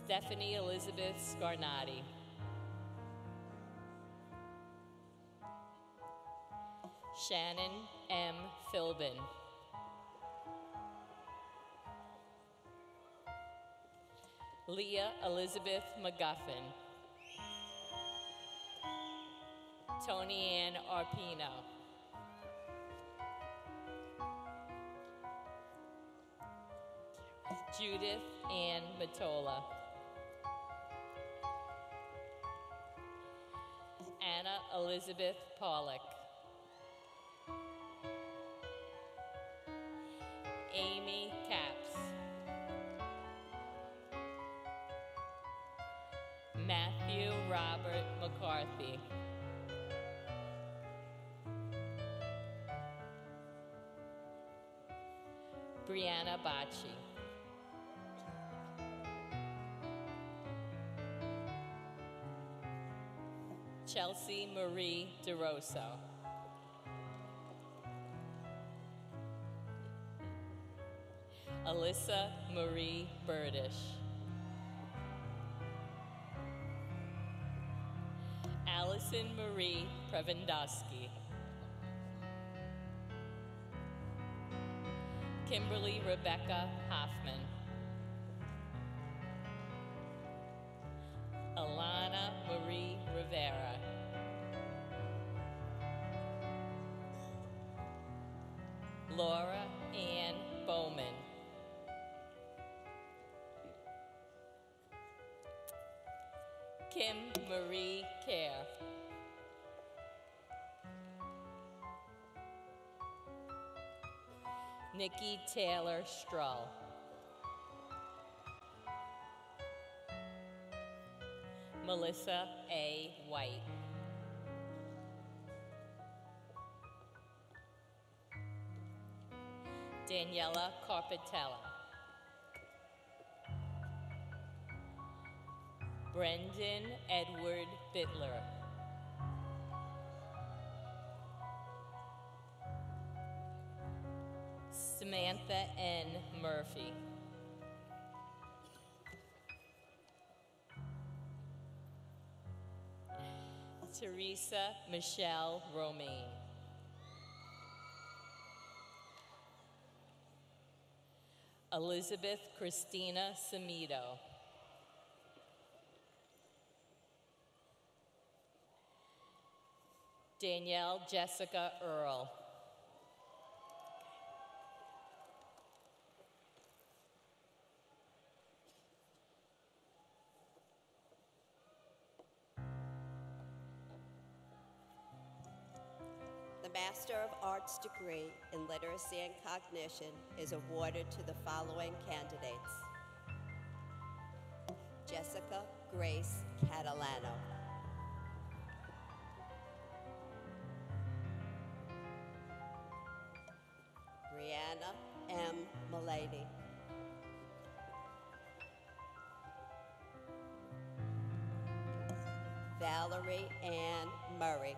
Stephanie Elizabeth Scarnati. Shannon M. Philbin. Leah Elizabeth McGuffin. Tony Ann Arpino. Judith Ann Matola. Elizabeth Pollock. Amy Caps. Matthew Robert McCarthy. Brianna Bacci. Chelsea Marie DeRosso. Alyssa Marie Burdish. Allison Marie Prevendowski. Kimberly Rebecca Hoffman. Taylor Strull. Melissa A. White. Daniela Carpatella. Brendan Edward Bittler. Samantha N. Murphy. Teresa Michelle Romaine. Elizabeth Christina Samito. Danielle Jessica Earl. Arts degree in Literacy and Cognition is awarded to the following candidates Jessica Grace Catalano. Brianna M. Mulady. Valerie Ann Murray.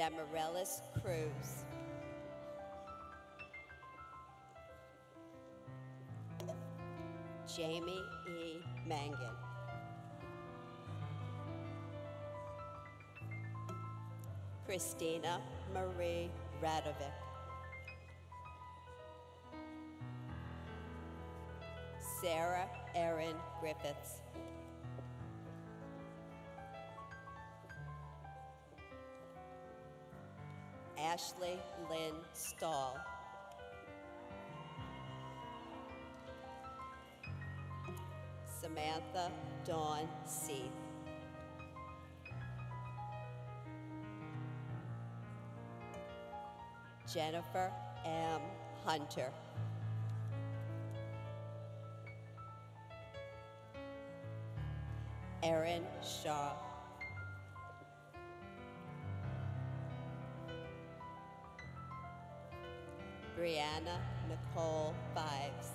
Demarellis Cruz. Jamie E. Mangan. Christina Marie Radovic. Sarah Erin Griffiths. Ashley Lynn Stahl. Samantha Dawn Seath. Jennifer M. Hunter. Erin Shaw. Brianna Nicole Fives.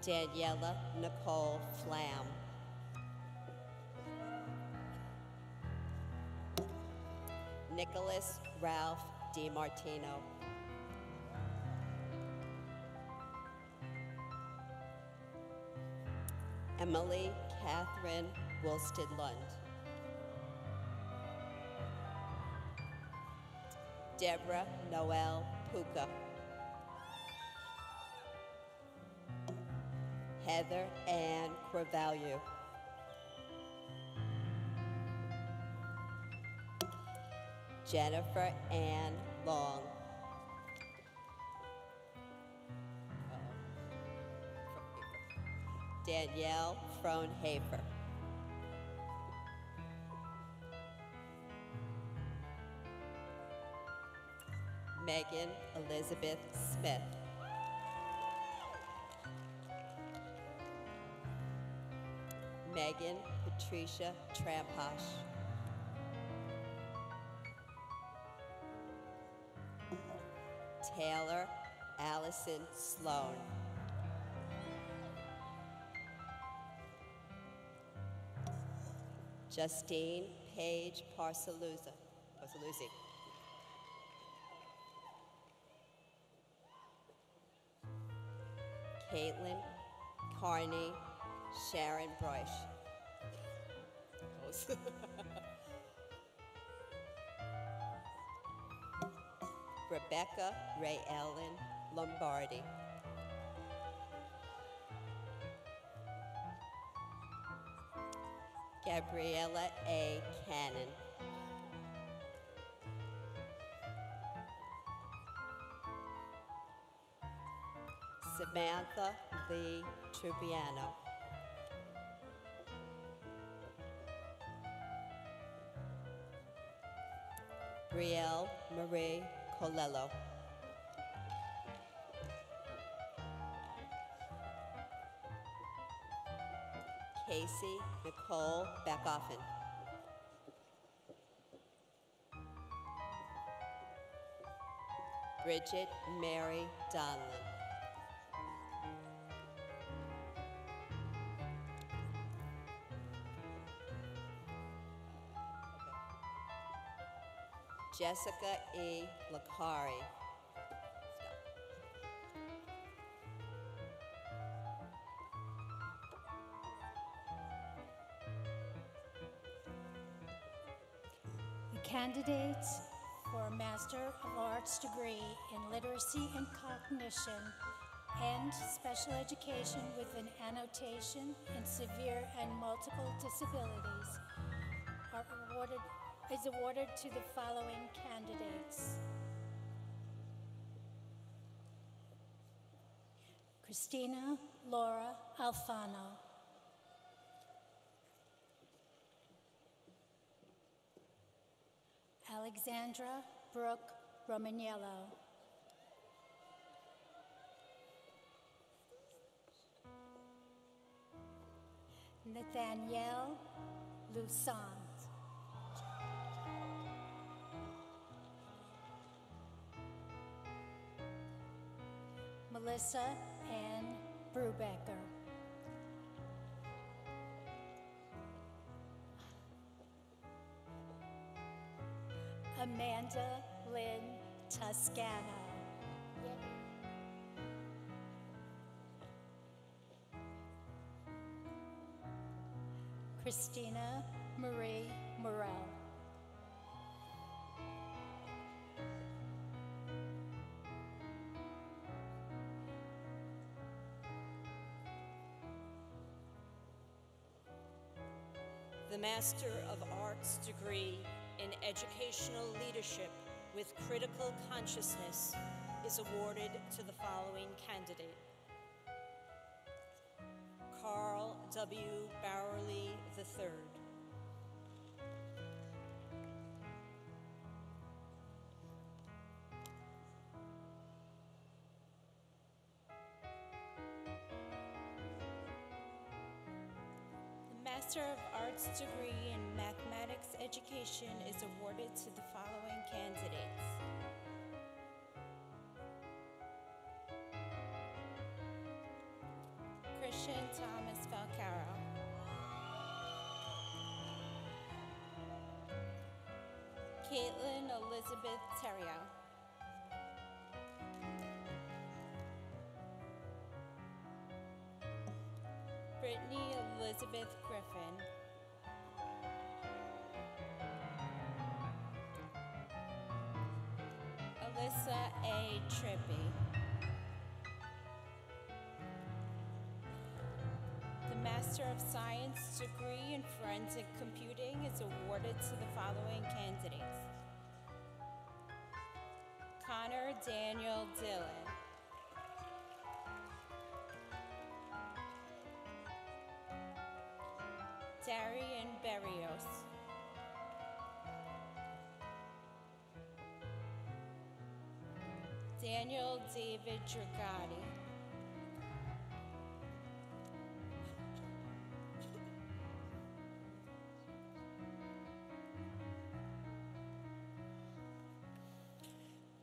Daniela Nicole Flam. Nicholas Ralph DiMartino. Emily Catherine Woolsted Lund. Deborah Noel Puka. Heather Ann Crevalue. Jennifer Ann Long. Danielle Frohnhafer. Megan Elizabeth Smith. Megan Patricia Tramposh. Taylor Allison Sloan. Justine Page Parsaluza. Parsaluzzi. Rebecca Ray Ellen Lombardi. Gabriella A. Cannon. Samantha Lee Trubiano. Brielle Marie Colello. Casey Nicole Beckoffen. Bridget Mary Donlin. Jessica E. Lakari. The candidates for a Master of Arts degree in Literacy and Cognition and Special Education with an annotation in severe and multiple disabilities are awarded, is awarded to the following candidates. Christina Laura Alfano. Alexandra Brooke Romaniello. Nathaniel Lusant. Melissa Ann Brubaker. Amanda Lynn Toscano. Christina Marie Morel. Master of Arts degree in Educational Leadership with Critical Consciousness is awarded to the following candidate Carl W. Bowerly III. Master of Arts degree in Mathematics Education is awarded to the following candidates. Christian Thomas Falcaro. Caitlin Elizabeth Terrio. Brittany Elizabeth Griffin. Alyssa A. Trippy. The Master of Science degree in Forensic Computing is awarded to the following candidates Connor Daniel Dillon. Darian Berrios. Daniel David Dragati.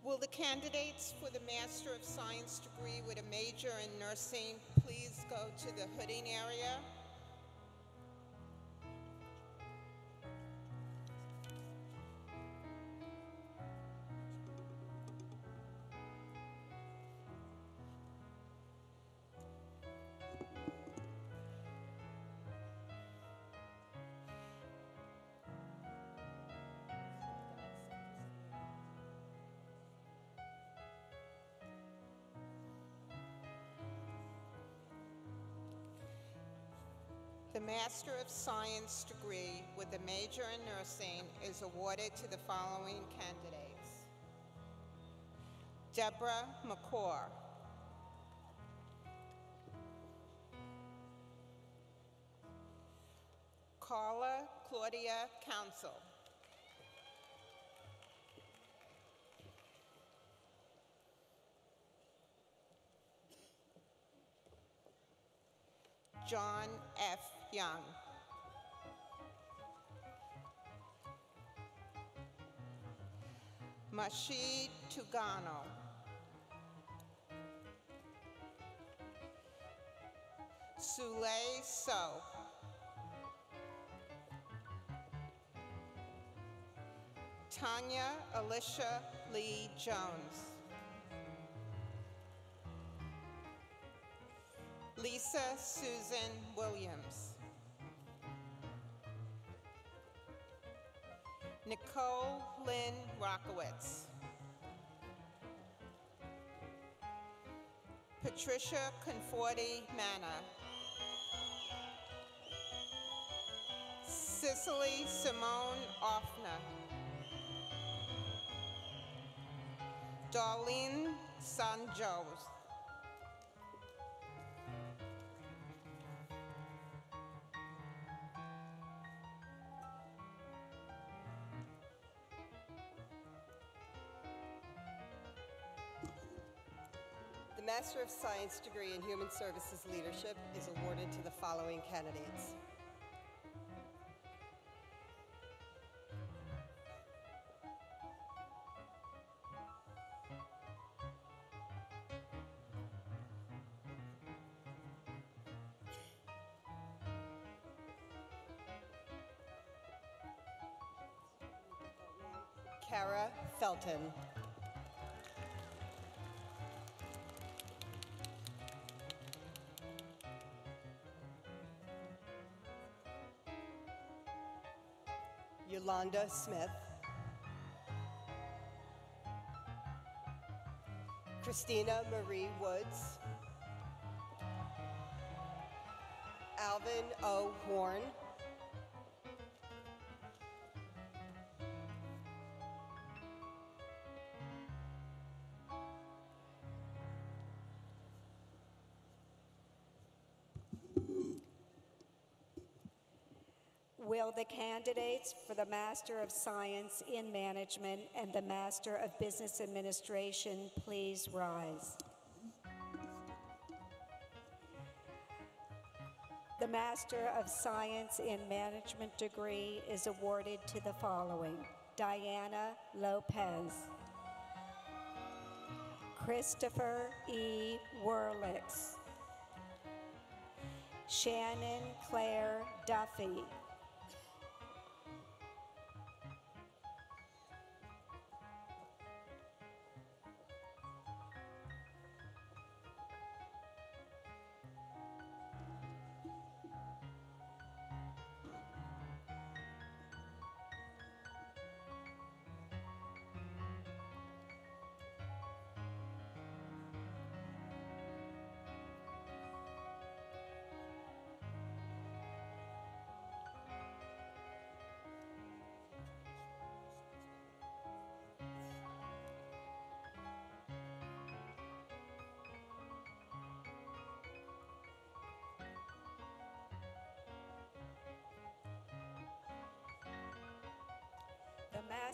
Will the candidates for the Master of Science degree with a major in nursing please go to the hooding area? Master of Science degree with a major in nursing is awarded to the following candidates. Deborah McCord. Carla Claudia Council. John F. Young. Mashid Tugano. Sule So. Tanya Alicia Lee Jones. Lisa Susan Williams. Nicole Lynn Rockowitz. Patricia Conforti Manna. Cicely Simone Offner. Darlene Sanjos. Master of Science degree in Human Services Leadership is awarded to the following candidates. Yolanda Smith. Christina Marie Woods. Alvin O. Horn. Candidates for the Master of Science in Management and the Master of Business Administration please rise? The Master of Science in Management degree is awarded to the following Diana Lopez, Christopher E. Werlitz, Shannon Claire Duffy.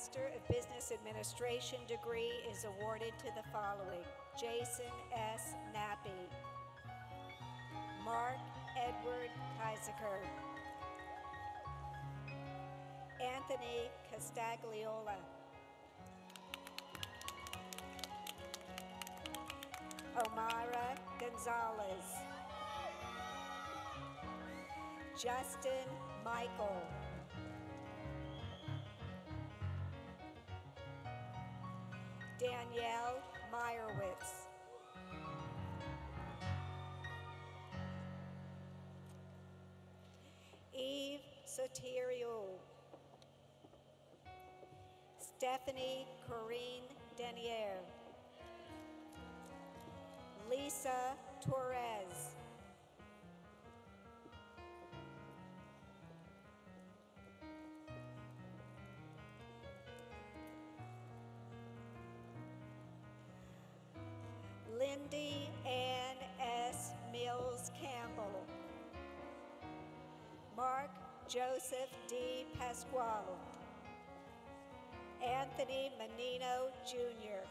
Master of Business Administration degree is awarded to the following. Jason S. Nappy, Mark Edward Kaisaker, Anthony Castagliola, Omara Gonzalez, Justin Michael. Danielle Meyerowitz. Eve Soterio. Stephanie Corinne Denier. Lisa Torres. Joseph D. Pasquale. Anthony Menino Jr.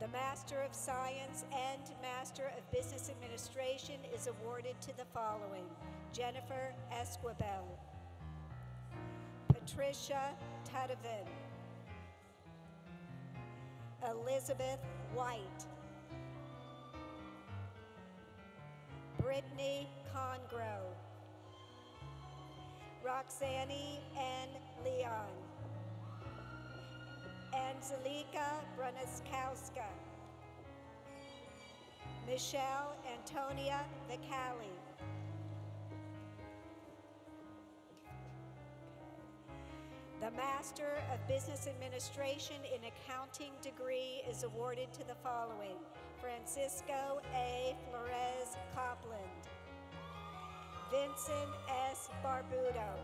The Master of Science and Master of Business Administration is awarded to the following Jennifer Esquibel, Patricia Tudavin, Elizabeth White, Brittany Congrove, Roxanne N. Leon, Angelika Bruniskowska, Michelle Antonia Vicali, The Master of Business Administration in Accounting degree is awarded to the following Francisco A. Flores Copland, Vincent S. Barbudo,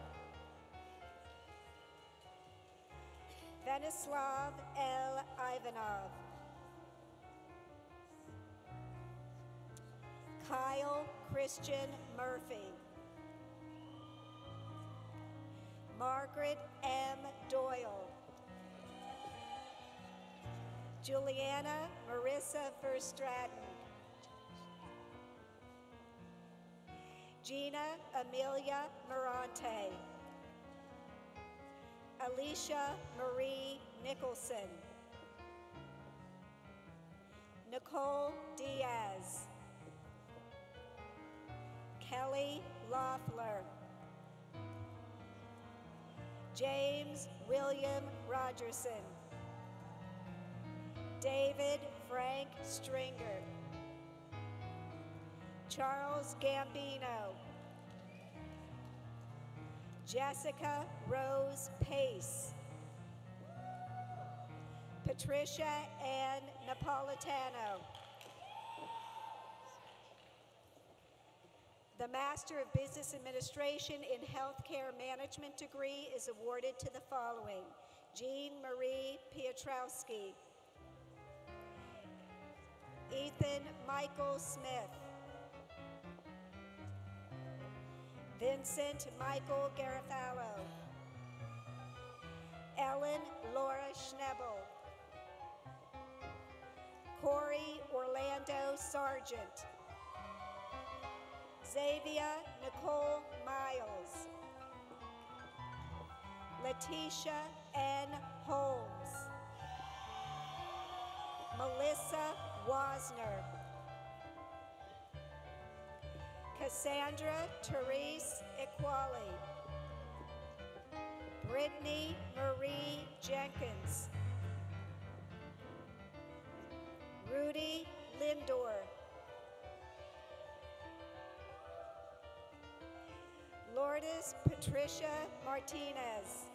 Venislav L. Ivanov, Kyle Christian Murphy, Margaret M. Doyle, Juliana Marissa Verstraten, Gina Amelia Morante, Alicia Marie Nicholson, Nicole Diaz, Kelly Loeffler, James William Rogerson, David Frank Stringer, Charles Gambino, Jessica Rose Pace, Patricia Ann Napolitano. The Master of Business Administration in Healthcare Management degree is awarded to the following Jean Marie Piotrowski, Ethan Michael Smith, Vincent Michael Garofalo, Ellen Laura Schnebel, Corey Orlando Sargent, Xavier Nicole Miles, Letitia N. Holmes, Melissa Wasner, Cassandra Therese Equali, Brittany Marie Jenkins, Rudy Lindor, Lourdes Patricia Martinez,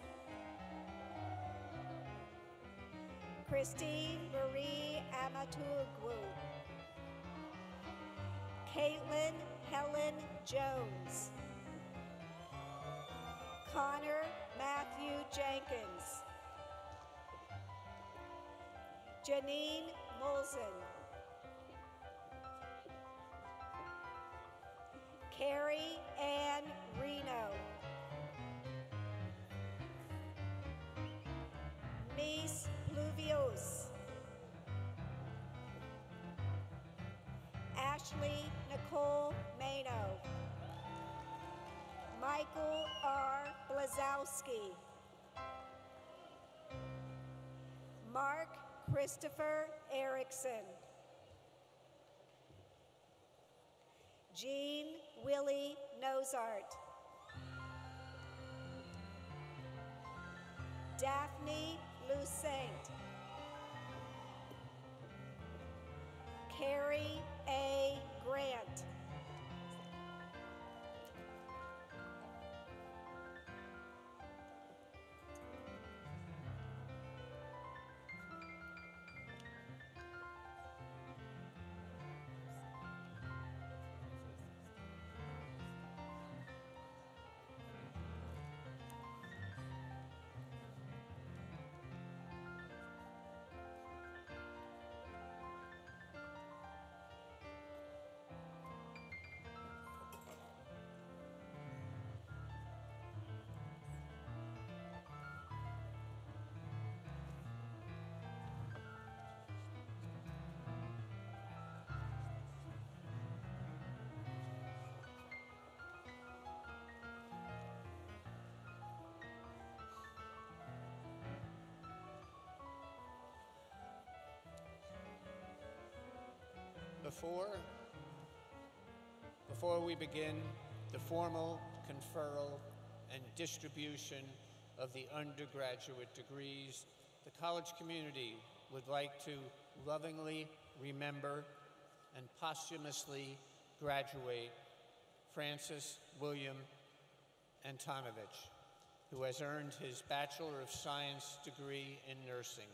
Christine Marie Amatugwu, Caitlin Helen Jones, Connor Matthew Jenkins, Janine Molson, Carrie Ashley Nicole Mano, Michael R. Blazowski, Mark Christopher Erickson, Jean Willie Nozart, Daphne Lucent, Carrie A. Grant, before, before we begin the formal conferral and distribution of the undergraduate degrees, the college community would like to lovingly remember and posthumously graduate Francis William Antonovich, who has earned his Bachelor of Science degree in nursing.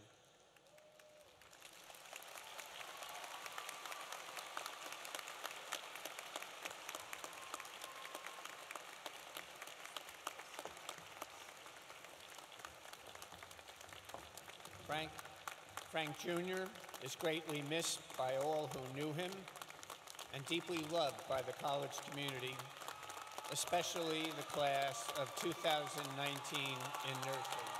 Frank, Frank Jr. is greatly missed by all who knew him and deeply loved by the college community, especially the class of 2019 in nursing.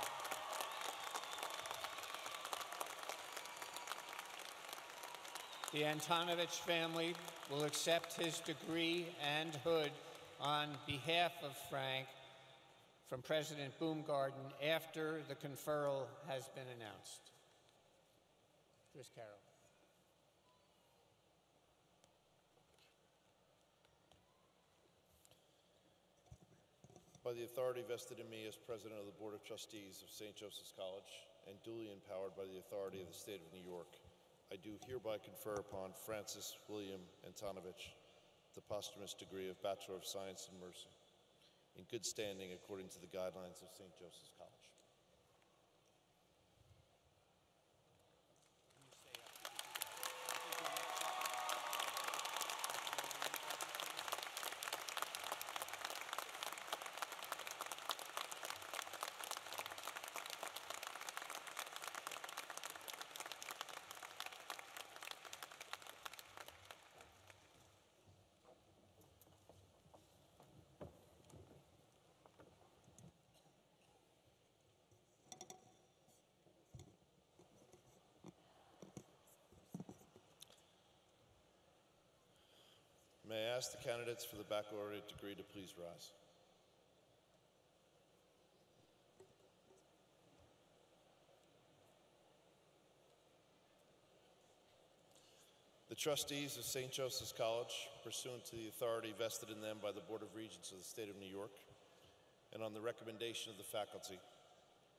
The Antonovich family will accept his degree and hood on behalf of Frank from President Boomgaarden after the conferral has been announced. Chris Carroll. By the authority vested in me as President of the Board of Trustees of St. Joseph's College and duly empowered by the authority of the State of New York, I do hereby confer upon Francis William Antonovich the posthumous degree of Bachelor of Science in Mercy, in good standing according to the guidelines of St. Joseph's College. May I ask the candidates for the baccalaureate degree to please rise? The trustees of St. Joseph's College, pursuant to the authority vested in them by the Board of Regents of the State of New York, and on the recommendation of the faculty,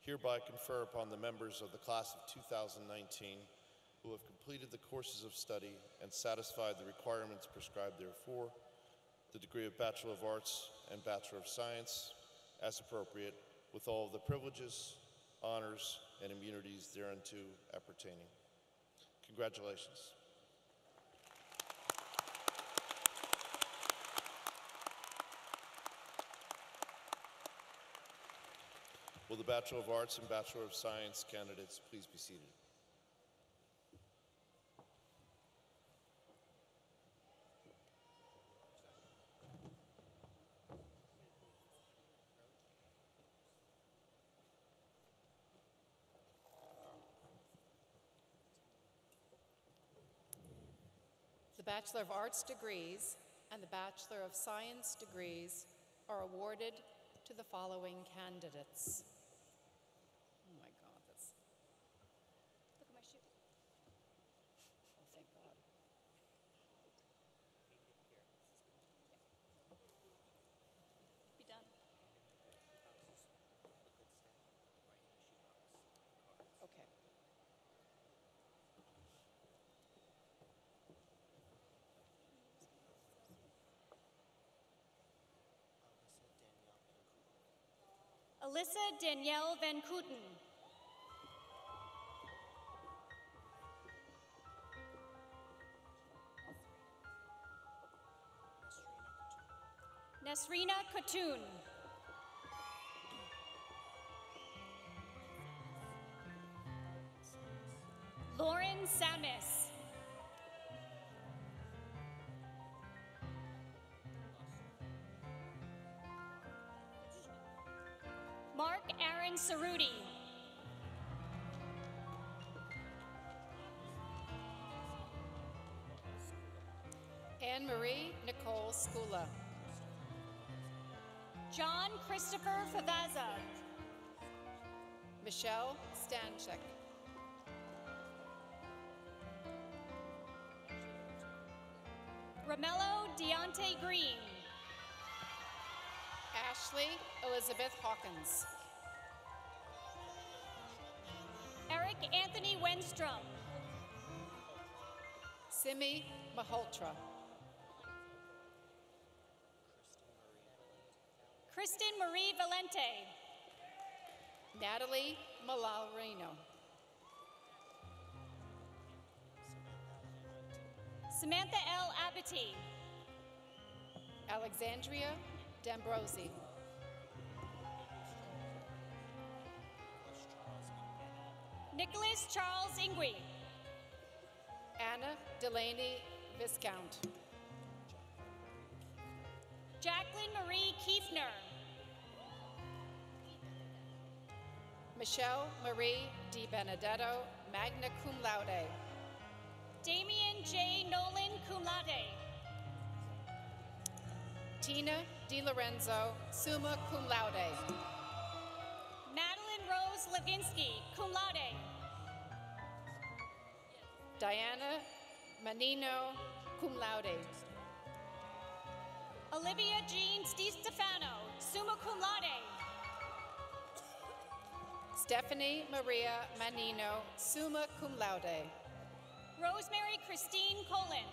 hereby confer upon the members of the class of 2019 who have completed the courses of study and satisfied the requirements prescribed therefor, the degree of Bachelor of Arts and Bachelor of Science, as appropriate, with all of the privileges, honors, and immunities thereunto appertaining. Congratulations. Will the Bachelor of Arts and Bachelor of Science candidates please be seated? The Bachelor of Arts degrees and the Bachelor of Science degrees are awarded to the following candidates. Oh my God, that's. Look at my shoe. Oh, thank God. Be done. Okay. Alyssa Danielle Van Kooten. Nasrina Khatun. Lauren Samis. Anne Marie Nicole Skula. John Christopher Favaza. Michelle Stanchek. Romello Deontay Green. Ashley Elizabeth Hawkins. Eric Anthony Wenstrom. Simi Maholtra. Kristen Marie Valente. Natalie Malarino. Samantha L. Abity. Alexandria D'Ambrosi. Nicholas Charles Ingui. Anna Delaney Viscount. Jacqueline Marie Kiefner. Michelle Marie Di Benedetto, magna cum laude. Damian J. Nolan cum laude. Tina Di Lorenzo, summa cum laude. Madeline Rose Levinsky, cum laude. Diana Manino, cum laude. Olivia Jean Di Stefano, summa cum laude. Stephanie Maria Manino, summa cum laude. Rosemary Christine Colin.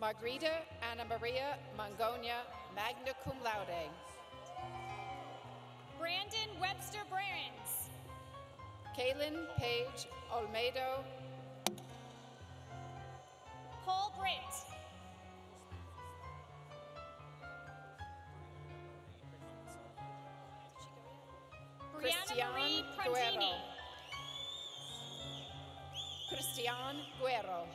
Margarita Anna Maria Mangonia, magna cum laude. Brandon Webster Brarens. Kaylin Page Olmedo, Paul Britt. Brianna Christian Guerrero. Christian Guerrero.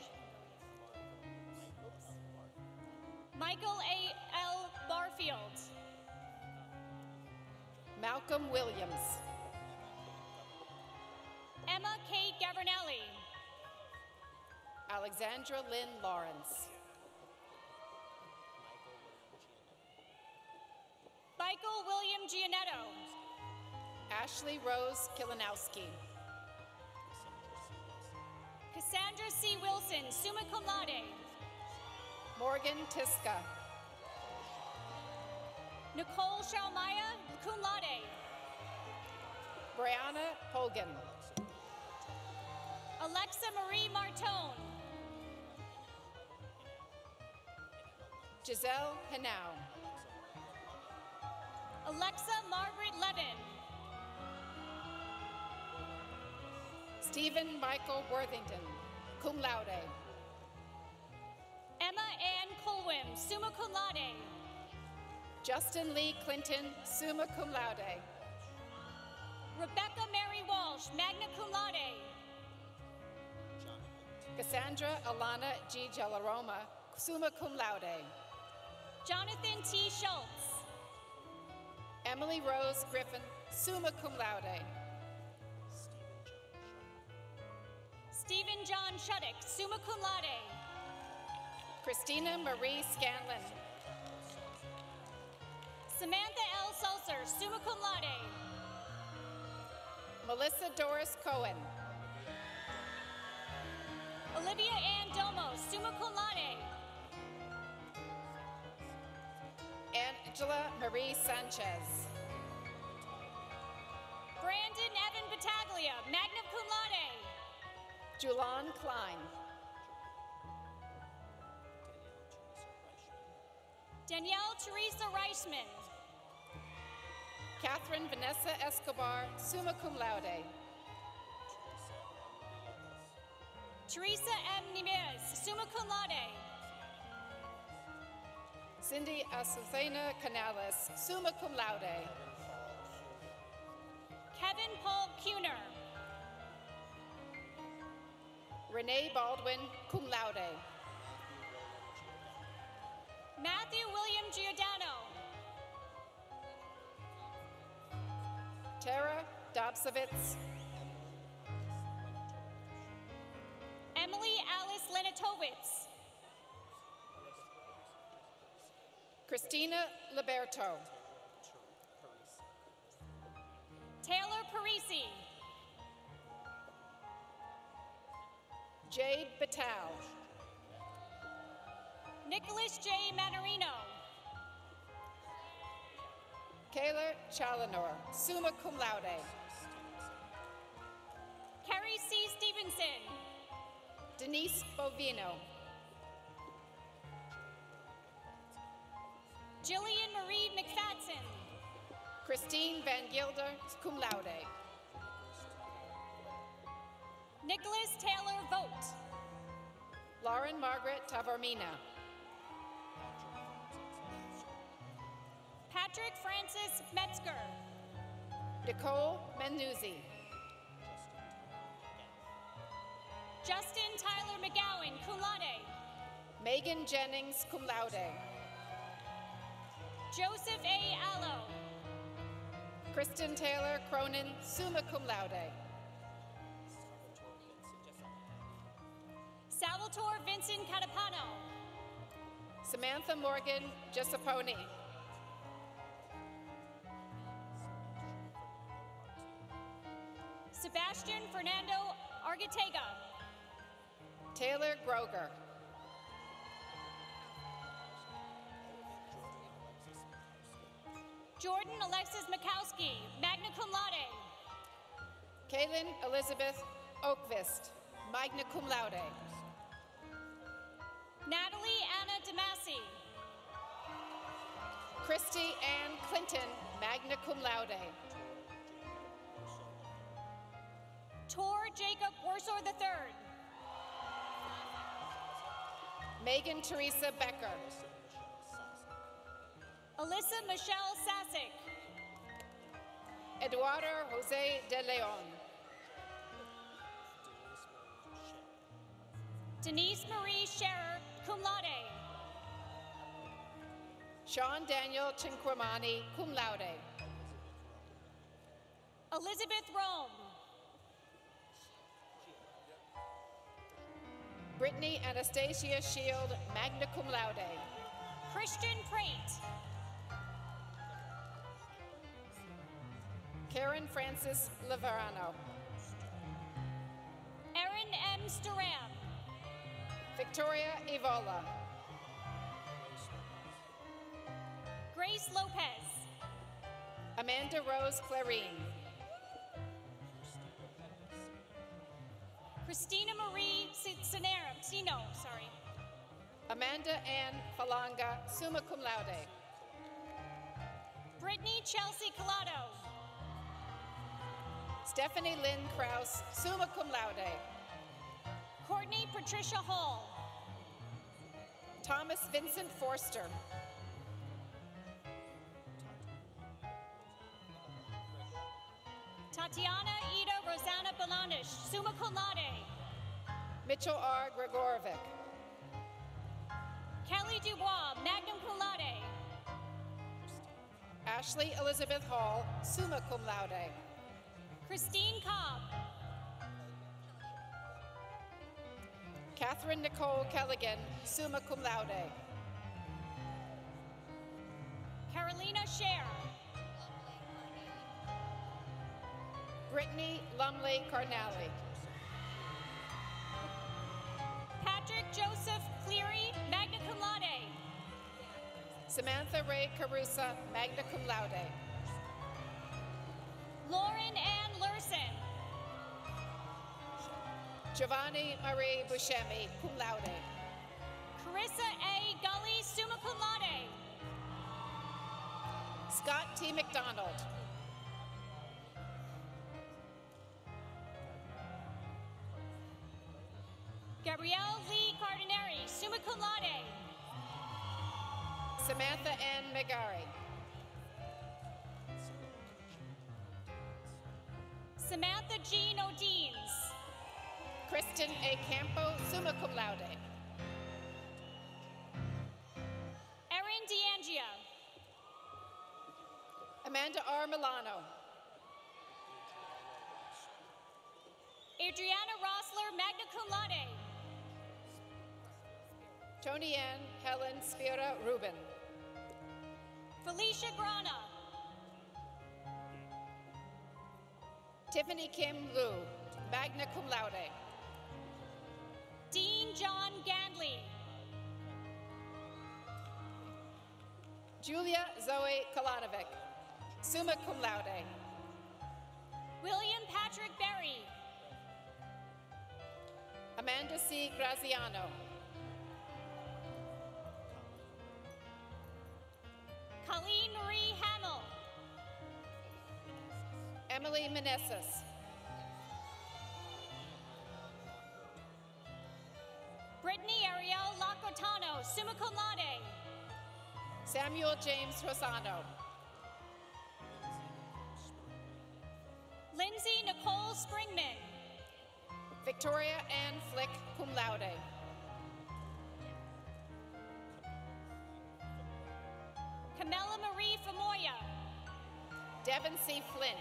Michael A. L. Barfield. Malcolm Williams. Emma Kate Gavernelli. Alexandra Lynn Lawrence. Michael William Gianetto. Ashley Rose Kilinowski. Cassandra C. Wilson, summa cum laude. Morgan Tiska. Nicole Shalmaya, cum laude. Brianna Hogan. Alexa Marie Martone. Giselle Hanau. Alexa Margaret Levin. Stephen Michael Worthington, cum laude. Emma Ann Colwim, summa cum laude. Justin Lee Clinton, summa cum laude. Rebecca Mary Walsh, magna cum laude. Cassandra Alana G. Gelaroma, summa cum laude. Jonathan T. Schultz. Emily Rose Griffin, summa cum laude. Stephen John Shuddick, summa cum laude. Christina Marie Scanlon. Samantha L. Sulzer, summa cum laude. Melissa Doris Cohen. Olivia Ann Domo, summa cum laude. Angela Marie Sanchez. Brandon Evan Battaglia, magna cum laude. Julan Klein. Danielle Teresa Reichman. Catherine Vanessa Escobar, summa cum laude. Teresa M. Nimez, summa cum laude. Cindy Azucena Canales, summa cum laude. Kevin Paul Kuhner. Renee Baldwin, cum laude. Matthew William Giordano. Tara Dobsovitz, Emily Alice Lenatowitz. Christina Liberto, Taylor Parisi. Jade Batal. Nicholas J. Manarino. Kayla Chalinor, summa cum laude. Carrie C. Stevenson. Denise Bovino. Jillian Marie McFadden. Christine Van Gilder, cum laude. Nicholas Taylor Vogt. Lauren Margaret Tavormina. Patrick Francis Metzger. Nicole Menuzzi. Justin Tyler McGowan, cum laude. Megan Jennings, cum laude. Joseph A. Allo. Kristen Taylor Cronin, summa cum laude. Salvatore Vincent Catapano. Samantha Morgan Giusepponi. Sebastian Fernando Argatega. Taylor Groger. Jordan Alexis Mikowski, magna cum laude. Kaylin Elizabeth Oakvist, magna cum laude. Natalie Anna Damasi. Christy Ann Clinton, magna cum laude. Tor Jacob Warsaw III. Megan Teresa Becker. Alyssa Michelle Sasick. Eduardo Jose de Leon. Denise Marie Scherer, cum laude. Sean Daniel Cinquamani, cum laude. Elizabeth Rome. Brittany Anastasia Shield, magna cum laude. Christian Prate. Karen Francis Laverano. Erin M. Sturam. Victoria Evola. Grace Lopez. Amanda Rose Clarine. Christina Marie Sinarum, Sino, sorry. Amanda Ann Falanga, summa cum laude. Brittany Chelsea Collado. Stephanie Lynn Kraus, summa cum laude. Courtney Patricia Hall. Thomas Vincent Forster. Tatiana Ida Rosanna Balanish, summa cum laude. Mitchell R. Gregorovic. Kelly Dubois, magnum cum laude. Ashley Elizabeth Hall, summa cum laude. Christine Cobb. Catherine Nicole Kelligan, summa cum laude. Carolina Scher. Brittany Lumley Carnally. Patrick Joseph Cleary, magna cum laude. Samantha Ray Carusa, magna cum laude. Lauren Ann Lurson. Giovanni Marie Buscemi, cum laude. Carissa A. Gully, summa cum laude. Scott T. McDonald. Gabrielle Lee Cardinari, summa cum laude. Samantha N. Megari. Samantha Jean O'Deans. Kristen A. Campo, summa cum laude. Erin DeAngia. Amanda R. Milano. Adriana Rossler, magna cum laude. Tony Ann Helen Sphera Rubin. Felicia Grana. Tiffany Kim Lu, magna cum laude. John Gandley. Julia Zoe Kalanovic, summa cum laude. William Patrick Berry. Amanda C. Graziano, Colleen Marie Hamill. Emily Meneses, Brittany Ariel Lacotano, summa cum laude. Samuel James Rosano, Lindsay Nicole Springman. Victoria Ann Flick, cum laude. Camilla Marie Famoya. Devin C. Flynn,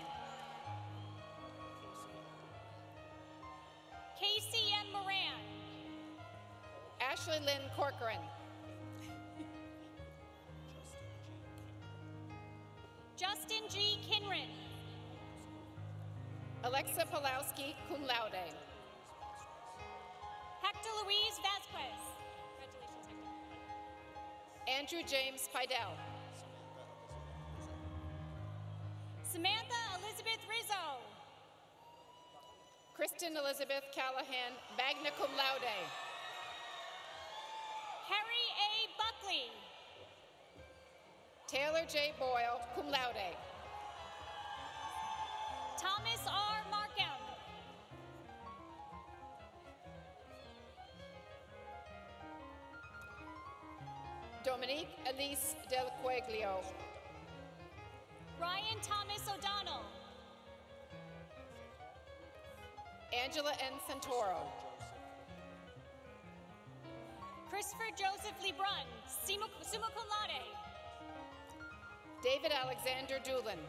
Casey M. Moran. Ashley Lynn Corcoran, Justin G. Kinrin. Alexa Pulowski, cum laude. Hector Luis Vasquez. Andrew James Pidell, Samantha Elizabeth Rizzo. Kristen Elizabeth Callahan, magna cum laude. Harry A. Buckley. Taylor J. Boyle, cum laude. Thomas R. Markham. Dominique Elise Del Queglio, Ryan Thomas O'Donnell. Angela N. Santoro, Christopher Joseph Lebrun, summa summa cum laude. David Alexander Doolin,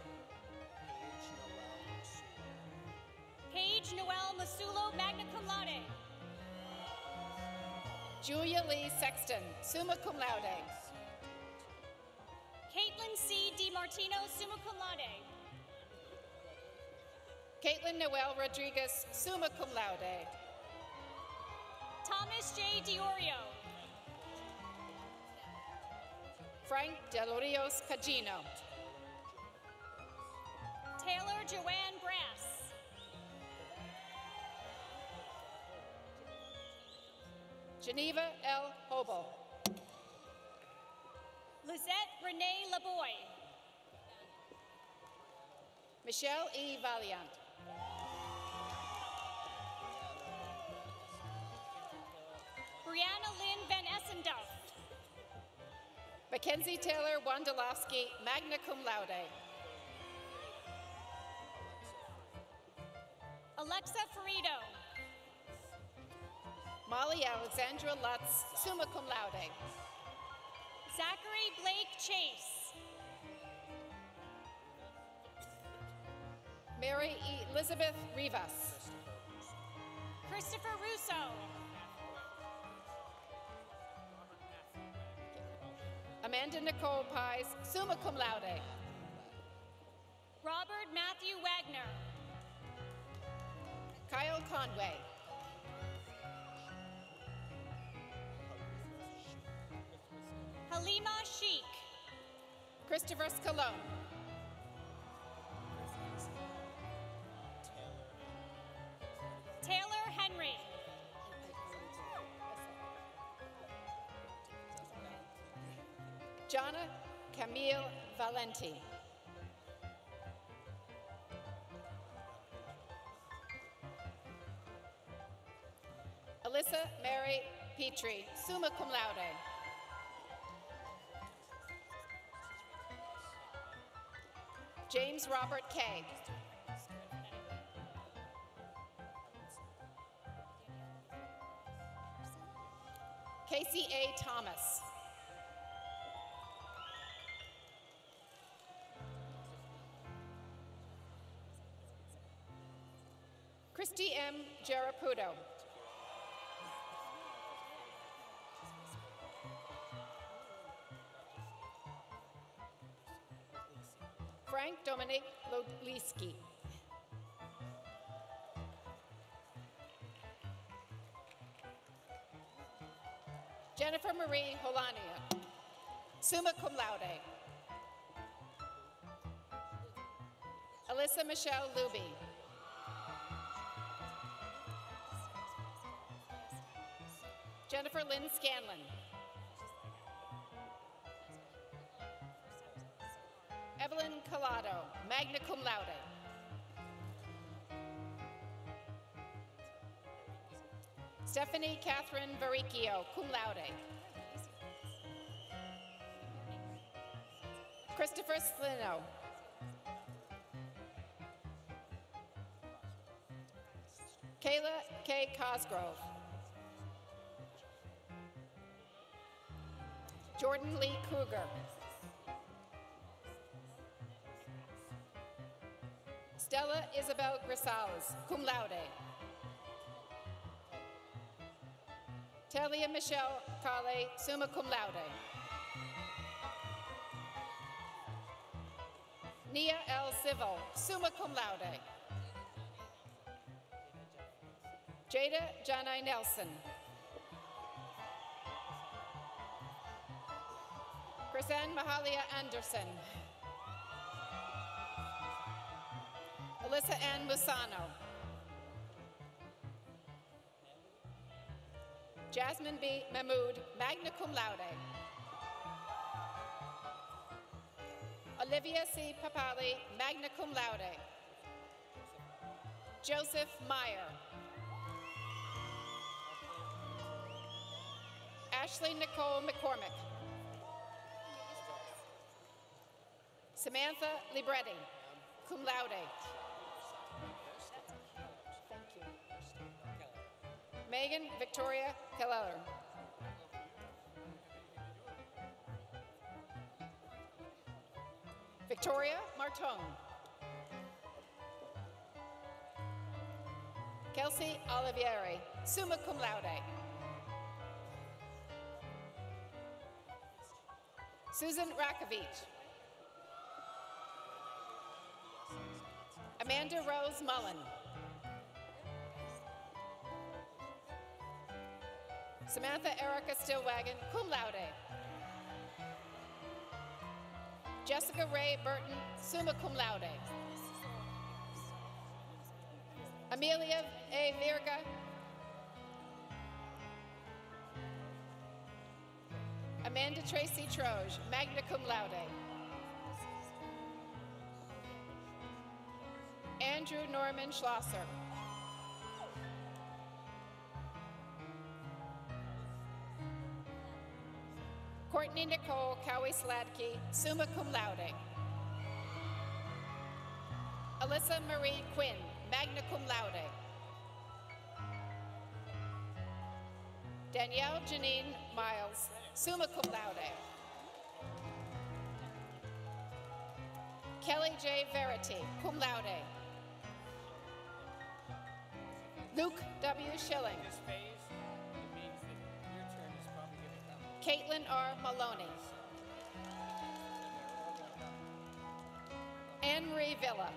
Paige Noel Masulo, magna cum laude. Julia Lee Sexton, summa cum laude. Caitlin C. DiMartino, summa cum laude. Caitlin Noel Rodriguez, summa cum laude. Thomas J. Diorio. Frank Del Rios Cagino, Taylor Joanne Brass. Geneva L. Hobel, Lizette Renee Laboy. Michelle E. Valiant, Brianna Lynn Van Essenduff. Mackenzie Taylor Wondolowski, magna cum laude. Alexa Ferrito. Molly Alexandra Lutz, summa cum laude. Zachary Blake Chase. Mary. Elizabeth Rivas, Christopher Russo. Amanda Nicole Pies, summa cum laude. Robert Matthew Wagner. Kyle Conway, Halima Sheik. Christopher Scalone, Jonna Camille Valenti, Alyssa Mary Petrie, summa cum laude. James Robert Kay, Casey A. Thomas, Jaraputo, Frank Dominic Lodliski, Jennifer Marie Holania, summa cum laude. Alyssa Michelle Luby. Lynn Scanlon. Evelyn Collado, magna cum laude. Stephanie Catherine Varicchio, cum laude. Christopher Slino. Kayla K. Cosgrove. Jordan Lee Kruger. Stella Isabel Grisales, cum laude. Talia Michelle Kale, summa cum laude. Nia L. Civil, summa cum laude. Jada Janai Nelson. Mahalia Anderson. Alyssa Ann Musano. Jasmine B. Mahmood, magna cum laude. Olivia C. Papali, magna cum laude. Joseph Meyer. Ashley Nicole McCormick. Samantha Libretti, cum laude. Thank you. Megan Victoria Keller. Victoria Martone. Kelsey Olivieri, summa cum laude. Susan Rakovich. Amanda Rose Mullen. Samantha Erica Stillwagon, cum laude. Jessica Ray Burton, summa cum laude. Amelia A. Virga. Amanda Tracy Troge, magna cum laude. Andrew Norman Schlosser. Courtney Nicole Cowie Sladke, summa cum laude. Alyssa Marie Quinn, magna cum laude. Danielle Janine Miles, summa cum laude. Kelly J. Verity, cum laude. Luke W. Schilling. Caitlin R. Maloney. Anne Marie Villa.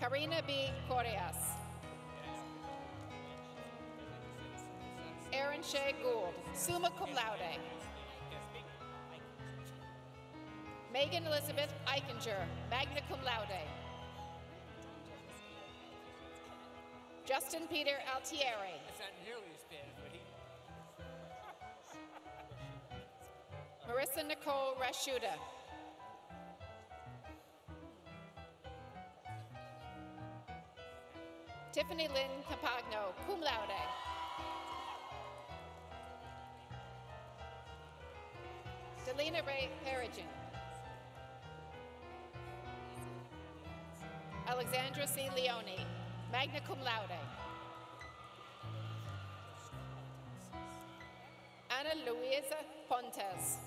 Karina B. Correas. Aaron Shea Gould, summa cum laude. Megan Elizabeth Eichinger, magna cum laude. Justin Peter Altieri. Not nearly as bad. Marissa Nicole Rashuda. Tiffany Lynn Capagno, cum laude. Delina Ray Perigin. Alexandra C. Leone, magna cum laude. Pontes.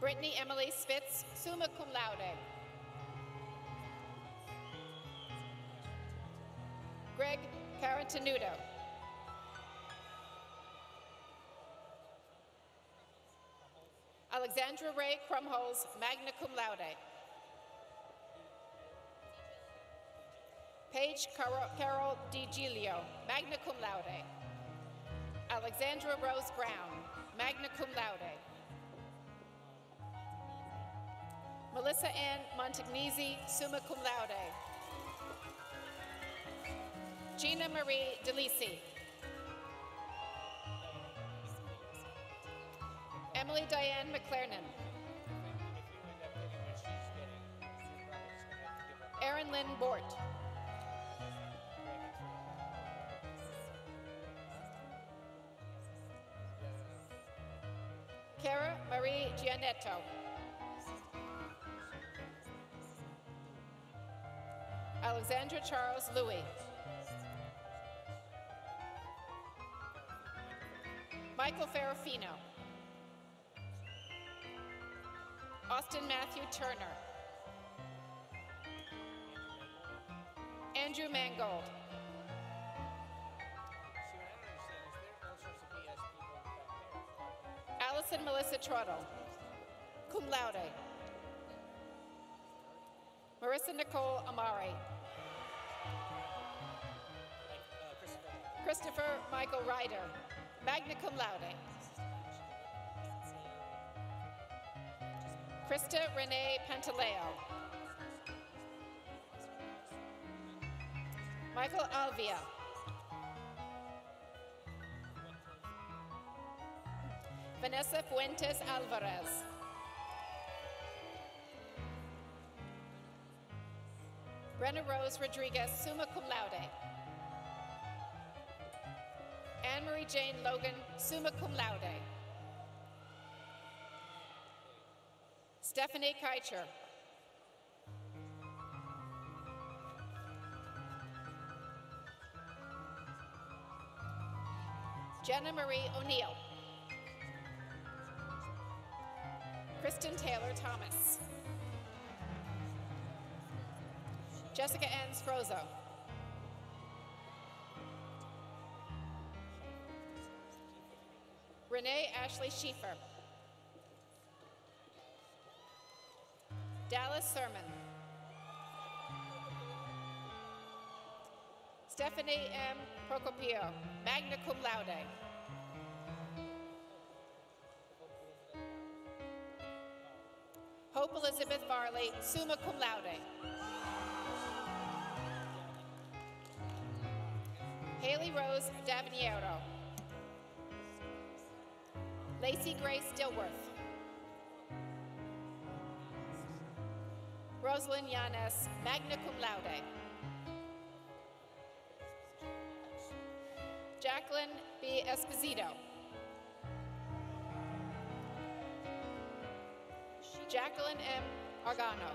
Brittany Emily Spitz, summa cum laude. Greg Caratanudo. Alexandra Ray Crumholz, magna cum laude. Paige Carol, Carol DiGilio, magna cum laude. Alexandra Rose Brown, magna cum laude. Melissa Ann Montagnesi, summa cum laude. Gina Marie DeLisi. Emily Diane McClernand. Erin Lynn Bort. Cara Marie Gianetto. Alexandra Charles Louis. Michael Ferrofino. Austin Matthew Turner. Andrew Mangold. Allison Melissa Trottle. Cum laude. Marissa Nicole Amari. Christopher Michael Ryder. Magna cum laude. Krista Renee Pantaleo. Michael Alvia. Vanessa Fuentes Alvarez. Brenna Rose Rodriguez, summa cum laude. Anne Marie Jane Logan, summa cum laude. Stephanie Keicher. Jenna Marie O'Neill. Kristen Taylor Thomas. Jessica Ann Sfrozo. Renee Ashley Schieffer. Dallas Sermon. Stephanie M. Procopio, magna cum laude. Elizabeth Farley, summa cum laude. Haley Rose Daviniero. Lacey Grace Dilworth. Rosalind Yanes, magna cum laude. Jacqueline B. Esposito. Jacqueline M. Argano.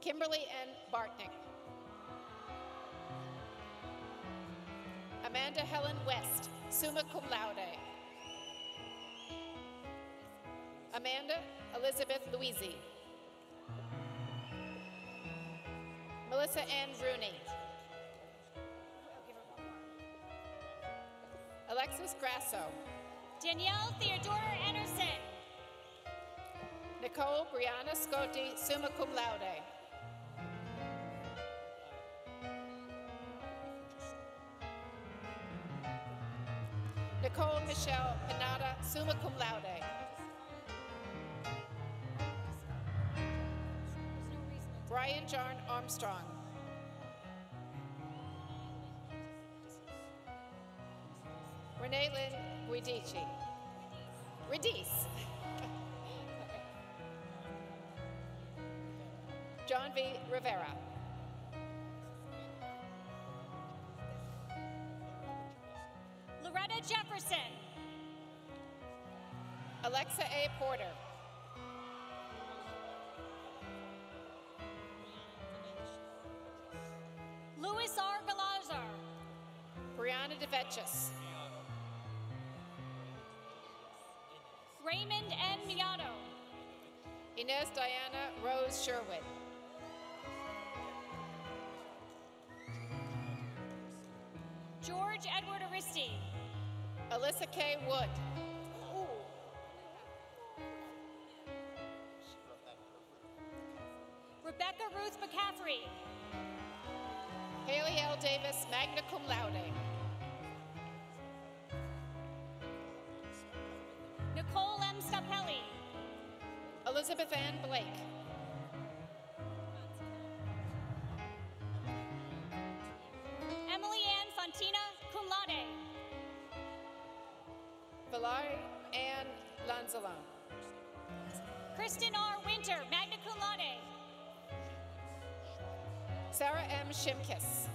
Kimberly N. Bartnick. Amanda Helen West, summa cum laude. Amanda Elizabeth Louisi. Melissa Ann Rooney. Alexis Grasso. Danielle Theodora Anderson. Nicole Brianna Scotti, summa cum laude. Nicole Michelle Panada, summa cum laude. Brian John Armstrong. Guidici. Radice. John V. Rivera. Loretta Jefferson. Alexa A. Porter. Louis R. Galazar. Brianna DeVetchis. Inez Diana Rose Sherwood. George Edward Aristi. Alyssa K. Wood. Rebecca Ruth McCaffrey. Haley L. Davis, magna cum laude. Elizabeth Ann Blake. Emily Ann Fontina, cum laude. Villar Ann Lanzalone. Kristen R. Winter, magna cum laude. Sarah M. Shimkis.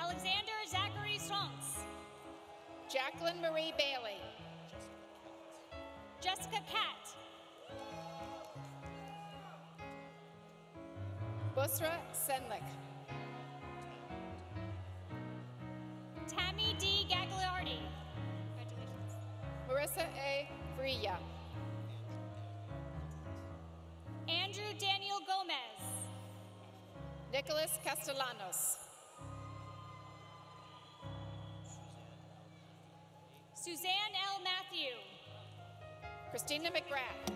Alexander Zachary Strunks. Jacqueline Marie Bailey. Busra Senlik. Tammy D. Gagliardi. Marissa A. Vrilla. Andrew Daniel Gomez. Nicholas Castellanos. Suzanne L. Matthew. Christina McGrath.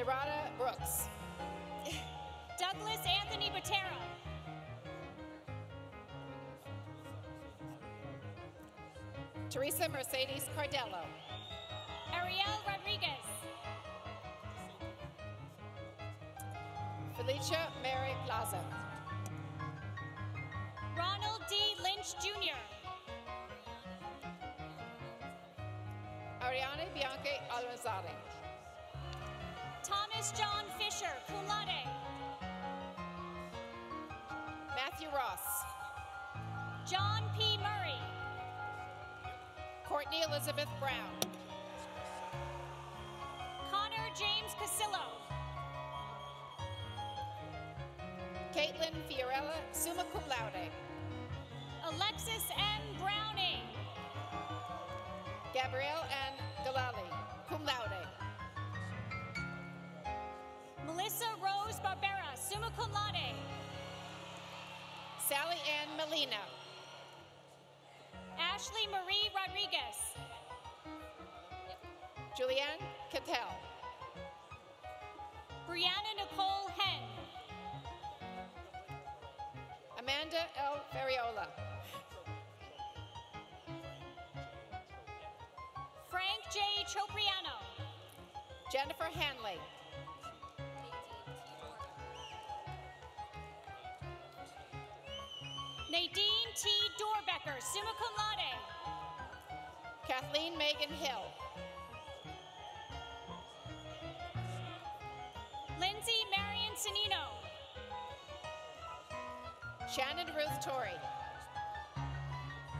Narada Brooks. Douglas Anthony Botero. Teresa Mercedes Cardello. Ariel Rodriguez. Felicia Mary Plaza. Ronald D. Lynch Jr. Ariane Bianca Almanzari. John Fisher, cum laude. Matthew Ross. John P. Murray. Courtney Elizabeth Brown. Connor James Casillo. Caitlin Fiorella, summa cum laude. Alexis M. Browning. Gabrielle Ann Galali, cum laude. Summa cum laude. Sally Ann Molina. Ashley Marie Rodriguez. Julianne Cattell. Brianna Nicole Hen. Amanda L. Ferriola. Frank J. Chopriano. Jennifer Hanley. Nadine T. Dorbecker, summa cum laude. Kathleen Megan Hill. Lindsay Marion Sanino. Shannon Ruth Torrey.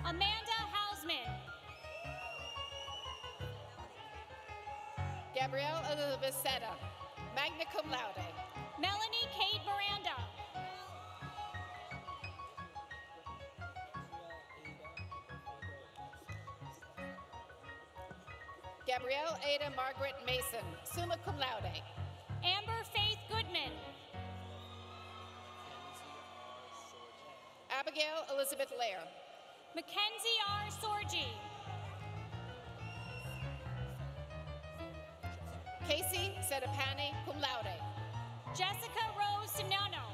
Amanda Hausman. Gabrielle Elizabeth Seta, magna cum laude. Melanie Kate Miranda. Gabrielle Ada Margaret Mason, summa cum laude. Amber Faith Goodman. Abigail Elizabeth Lair. Mackenzie R. Sorgi. Casey Sedapani, cum laude. Jessica Rose Simnano.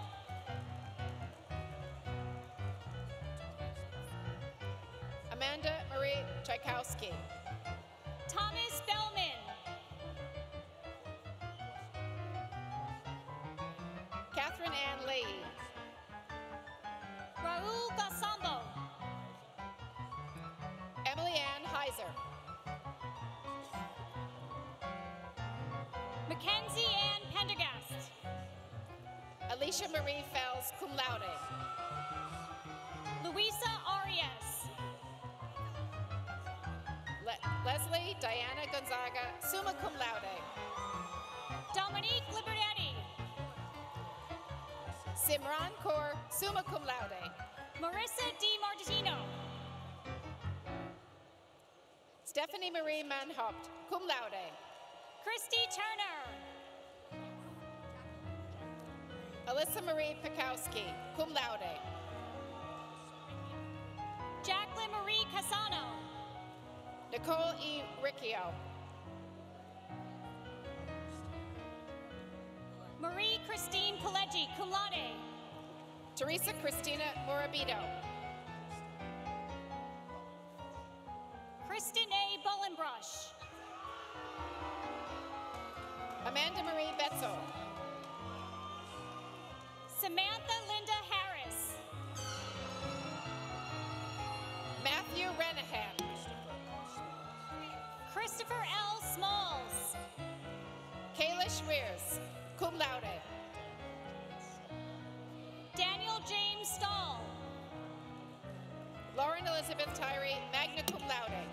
Amanda Marie Tchaikovsky. Catherine Ann Lee. Raul Gasambo. Emily Ann Heiser. Mackenzie Ann Pendergast. Alicia Marie Fells, cum laude. Luisa Arias. Le- Leslie Diana Gonzaga, summa cum laude. Dominique Liberetti. Simran Kaur, summa cum laude. Marissa D. Martino. Stephanie Marie Manhaupt, cum laude. Christy Turner. Alyssa Marie Pikowski, cum laude. Jacqueline Marie Casano. Nicole E. Riccio. Pileggi, cum laude. Teresa Christina Morabito. Kristen A. Bullenbrush. Amanda Marie Betzel. Samantha Linda Harris. Matthew Renahan. Christopher L. Smalls. Kayla Schweers, cum laude. James Stahl. Lauren Elizabeth Tyree, magna cum laude.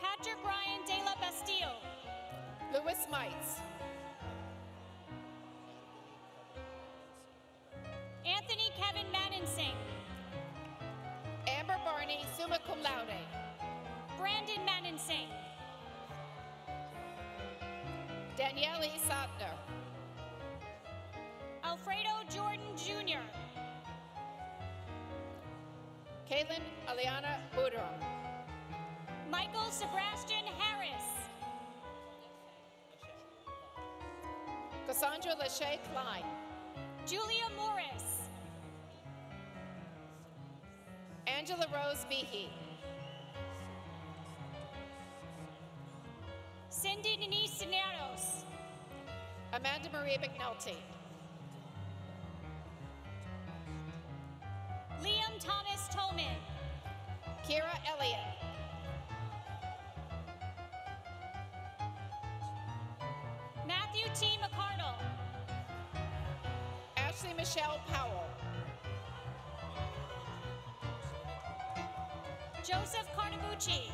Patrick Ryan De La Bastille. Louis Mites. Anthony Kevin Maninsing. Amber Barney, summa cum laude. Brandon Maninsing. Danielle E. Sotner. Alfredo Jordan Jr. Caitlin Aliana Budrum. Michael Sebastian Harris. Cassandra Lachey Klein. Julia Morris. Angela Rose Behe. Cindy Denise Cisneros. Amanda Marie McNulty. Thomas Tolman. Kira Elliott. Matthew T. McCardle. Ashley Michelle Powell. Joseph Carnabucci.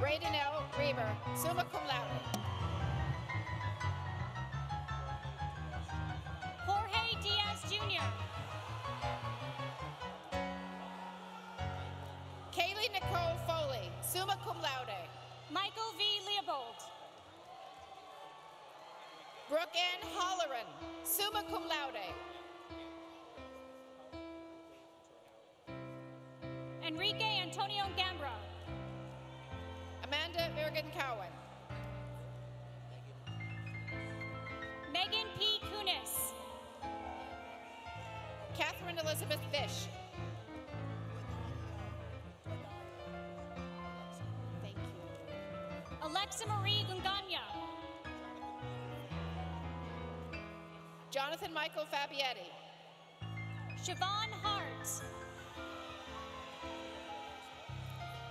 Braden L. Reber, summa cum laude. Jorge Diaz Jr. Kaylee Nicole Foley, summa cum laude. Michael V. Leopold. Brooke Ann Holleran, summa cum laude. Enrique Antonio Gambra. Amanda Virgen Cowan. Megan P. Kunis. Catherine Elizabeth Fish. Alexa Marie Gunganya. Jonathan Michael Fabietti. Siobhan Hart.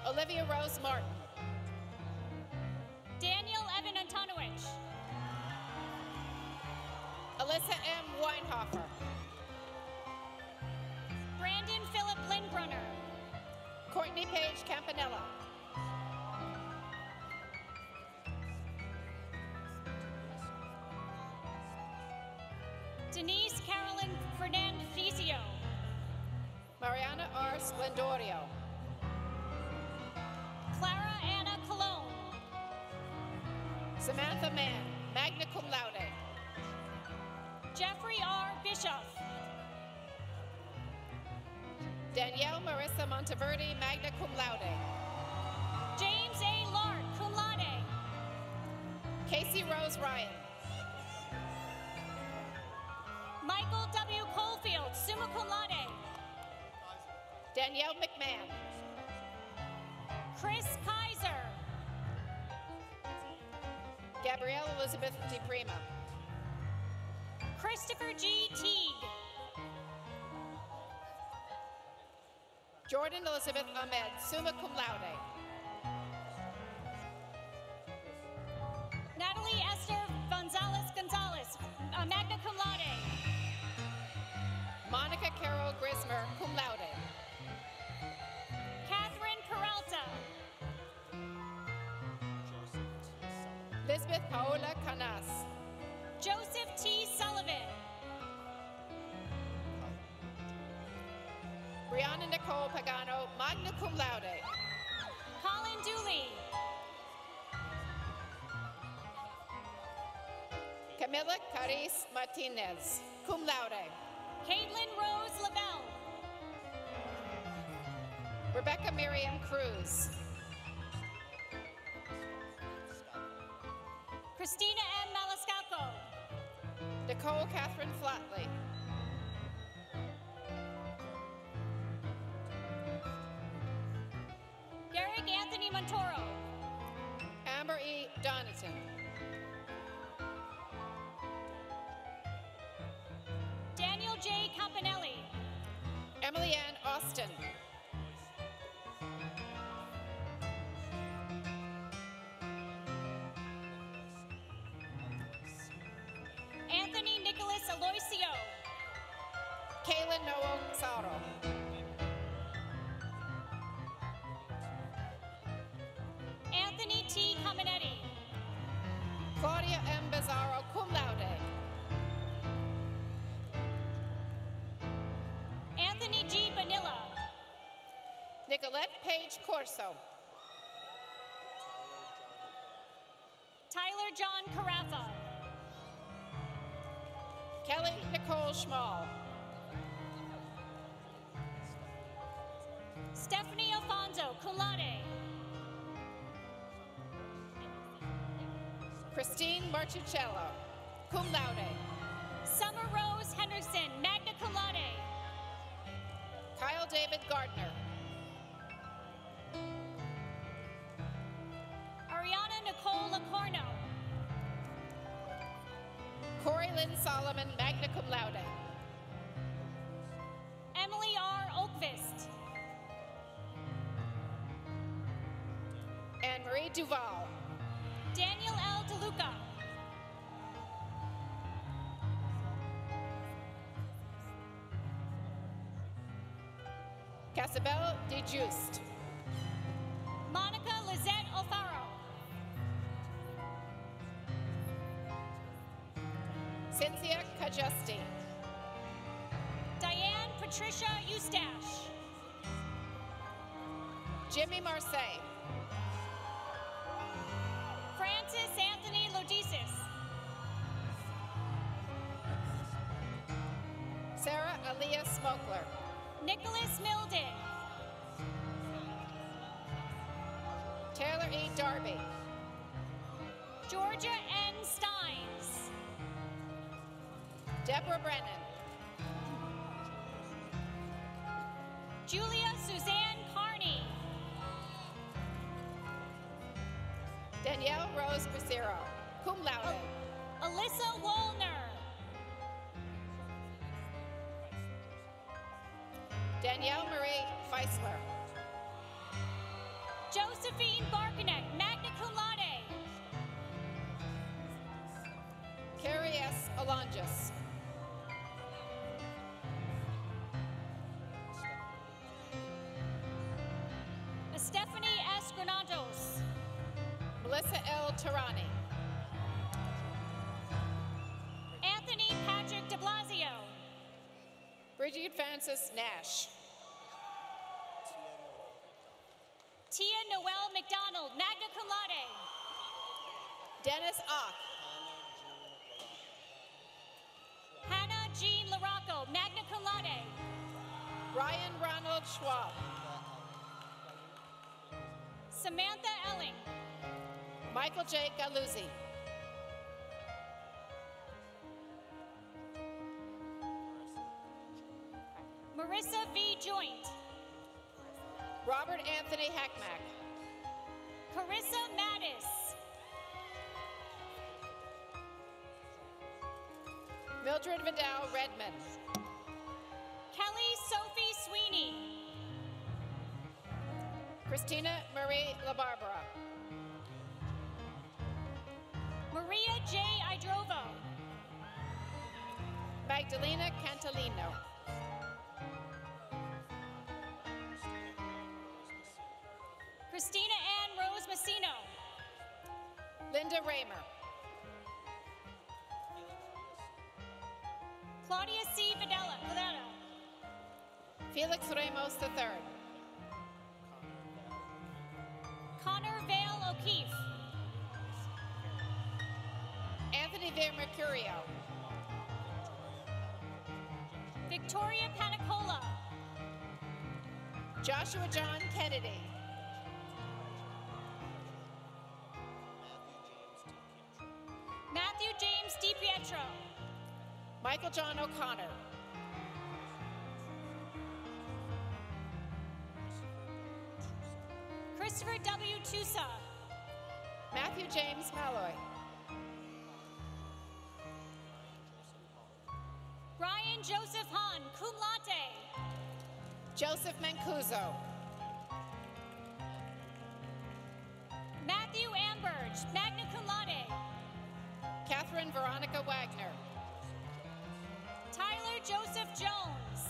Olivia Rose Martin. Daniel Evan Antonowicz. Alyssa M. Weinhofer. Brandon Philip Lindbrunner. Courtney Page Campanella. Splendorio. Clara Anna Cologne. Samantha Mann, magna cum laude. Jeffrey R. Bishop. Danielle Marissa Monteverde, magna cum laude. James A. Lark, cum laude. Casey Rose Ryan. Michael W. Coalfield, summa cum laude. Danielle McMahon. Chris Kaiser. Gabrielle Elizabeth DePrima. Christopher G. Teague. Jordan Elizabeth Ahmed, summa cum laude. Natalie Esther Gonzalez Gonzalez, uh, magna cum laude. Monica Carol Grismer, cum laude. Lisbeth Paola Canas. Joseph T. Sullivan. Brianna Nicole Pagano, magna cum laude. Colin Dooley. Camila Caris Martinez, cum laude. Caitlin Rose Lavelle. Rebecca Miriam Cruz. Christina M. Malascalco. Nicole Catherine Flatley. Derek Anthony Montoro. Amber E. Donaton. Daniel J. Campanelli. Emily Ann Austin. Page Corso. Tyler John Carafa. Kelly Nicole Schmall. Stephanie Alfonso, cum laude. Christine Marchuccello, cum laude. Summer Rose Henderson, magna cum laude. Kyle David Gardner. Solomon, magna cum laude. Emily R. Oakvist. Anne Marie Duval. Daniel L. DeLuca. Casabel De Juste. Nicholas Milden. Taylor E. Darby. Georgia N. Steins. Deborah Brennan. Danielle Marie Feisler. Josephine Barkanek, magna cum laude. Carrie S. Alonges. Stephanie S. Granados. Melissa L. Tarani. Anthony Patrick de Blasio. Bridget Francis Nash. Galuzzi. Marissa V. Joint. Robert Anthony Hackmack. Carissa Mattis. Mildred Vidal Redmond. Kelly Sophie Sweeney. Christina Marie LaBarbera. Linda Raymer. Claudia C. Videla. Felix Ramos III. Connor Vale O'Keefe. Anthony Van Mercurio. Victoria Panicola. Joshua John Kennedy. Joseph Hahn, cum laude. Joseph Mancuso. Matthew Amberge, magna cum laude. Catherine Veronica Wagner. Tyler Joseph Jones.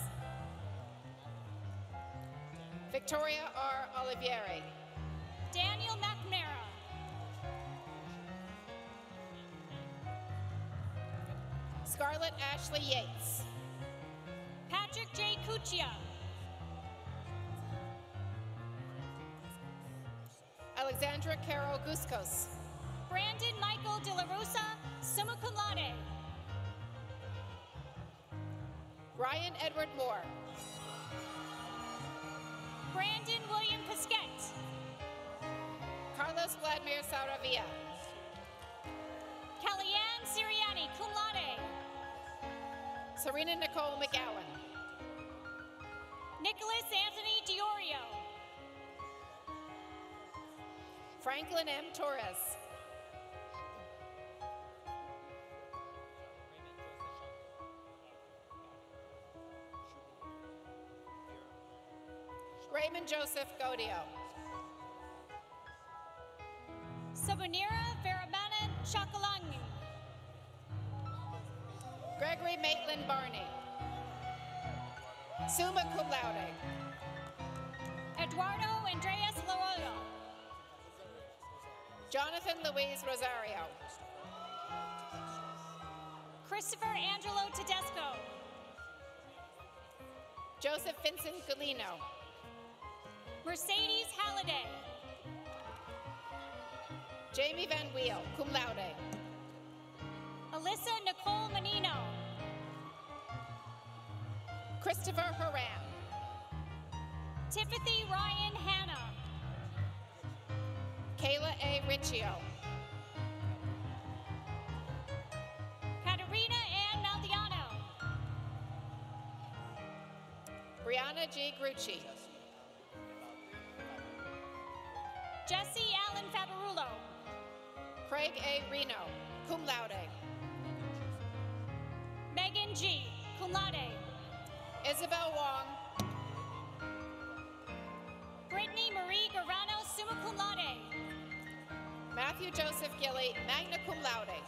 Victoria R. Olivieri. Daniel McNamara. Scarlett Ashley Yates. Patrick J. Cuccia. Alexandra Carol Guscos. Brandon Michael De La Rosa, summa cum laude. Ryan Edward Moore. Brandon William Casquette. Carlos Vladimir Saravia. Kellyanne Siriani, cum laude. Serena Nicole McGowan. Nicholas Anthony Diorio. Franklin M. Torres. Raymond Joseph Godio. Sabanira Veramana Chakalang. Gregory Maitland Barney. Summa cum laude. Eduardo Andreas Laroyo. Jonathan Luis Rosario. Christopher Angelo Tedesco. Joseph Vincent Galino. Mercedes Halliday. Jamie Van Weel, cum laude. Alyssa Nicole Menino. Christopher Haran. Tiffany Ryan Hanna. Kayla A. Riccio. Katerina Ann Maldiano. Brianna G. Grucci. Jesse Allen Fabarulo. Craig A. Reno, cum laude. Megan G. Cum laude. Isabel Wong. Brittany Marie Garano, summa cum laude. Matthew Joseph Gilly, magna cum laude.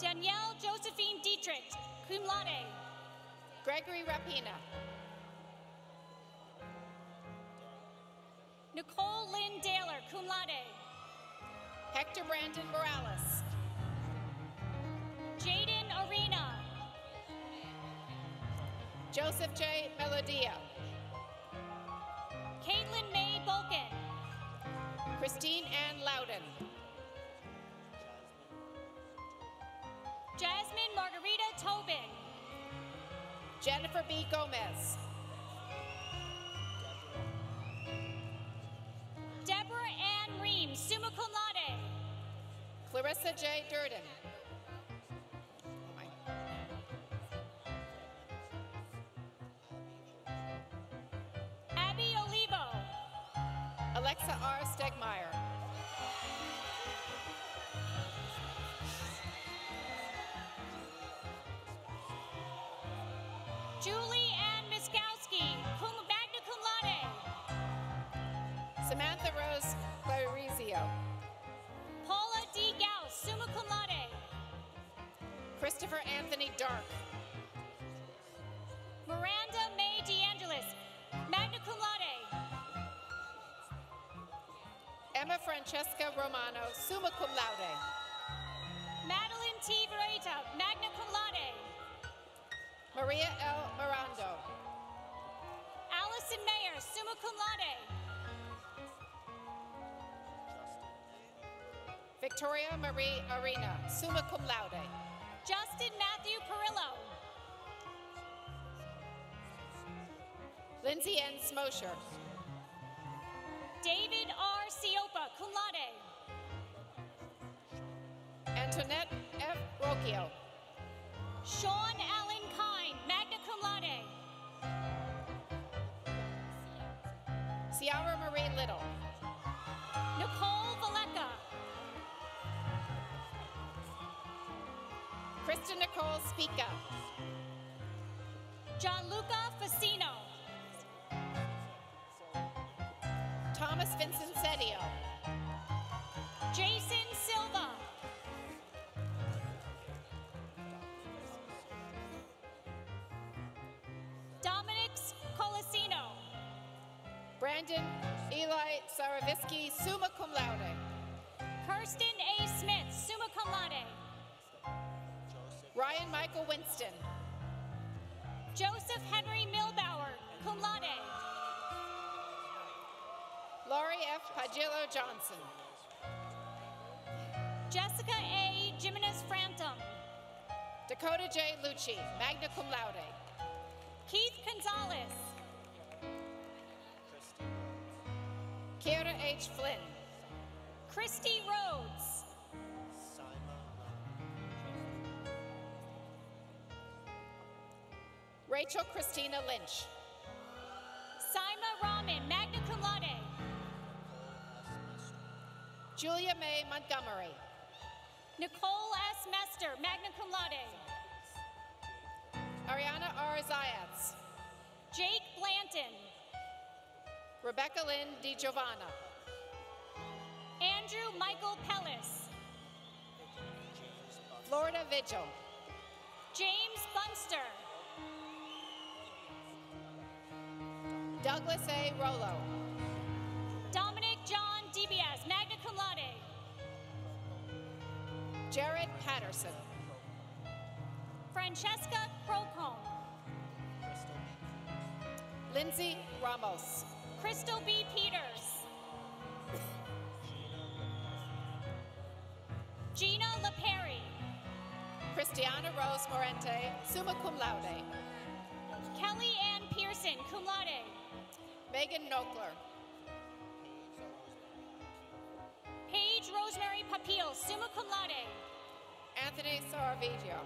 Danielle Josephine Dietrich, cum laude. Gregory Rapina. Nicole Lynn Daler, cum laude. Hector Brandon Morales. Jaden Joseph J. Melodia. Caitlin May Bulkin. Christine Ann Loudon. Jasmine Margarita Tobin. Jennifer B. Gomez. Deborah Ann Ream, summa cum laude. Clarissa J. Durden. Alexa R. Stegmeyer. Julie Ann Miskowski, cum magna cum laude. Samantha Rose Clarizio. Paula D. Gauss, summa cum laude. Christopher Anthony Dark. Miranda May DeAngelis, Emma Francesca Romano, summa cum laude. Madeline T. Vereta, magna cum laude. Maria L. Mirando. Allison Mayer, summa cum laude. Victoria Marie Arena, summa cum laude. Justin Matthew Perillo. Lindsay N. Smosher. David R. Siopa, cum laude. Antoinette F. Rocchio. Sean Allen Kine, magna cum laude. Ciara Marie Little. Nicole Valecca. Krista Nicole Spica. Gianluca Facino. Thomas Vincent Sedio. Jason Silva. Dominic Colasino. Brandon Eli Saravisky, summa cum laude. Kirsten A. Smith, summa cum laude. Ryan Michael Winston. Joseph Henry Milbauer, cum laude. F. Johnson. Jessica A. Jimenez Frampton. Dakota J. Lucci, magna cum laude. Keith Gonzalez. Kiera H. Flynn. Christy Rhodes. Rachel Christina Lynch. Julia May Montgomery. Nicole S. Mester, magna cum laude. Ariana R. Zayats. Jake Blanton. Rebecca Lynn Di Giovanna. Andrew Michael Pellis. Florida Vigil. James Bunster. Douglas A. Rollo. Jared Patterson. Francesca Crocombe. Lindsay Ramos. Crystal B. Peters. Gina LaPerry. Christiana Rose Morente, summa cum laude. Kelly Ann Pearson, cum laude. Megan Knokler. Rosemary Papil, summa cum laude. Anthony Saraviglio.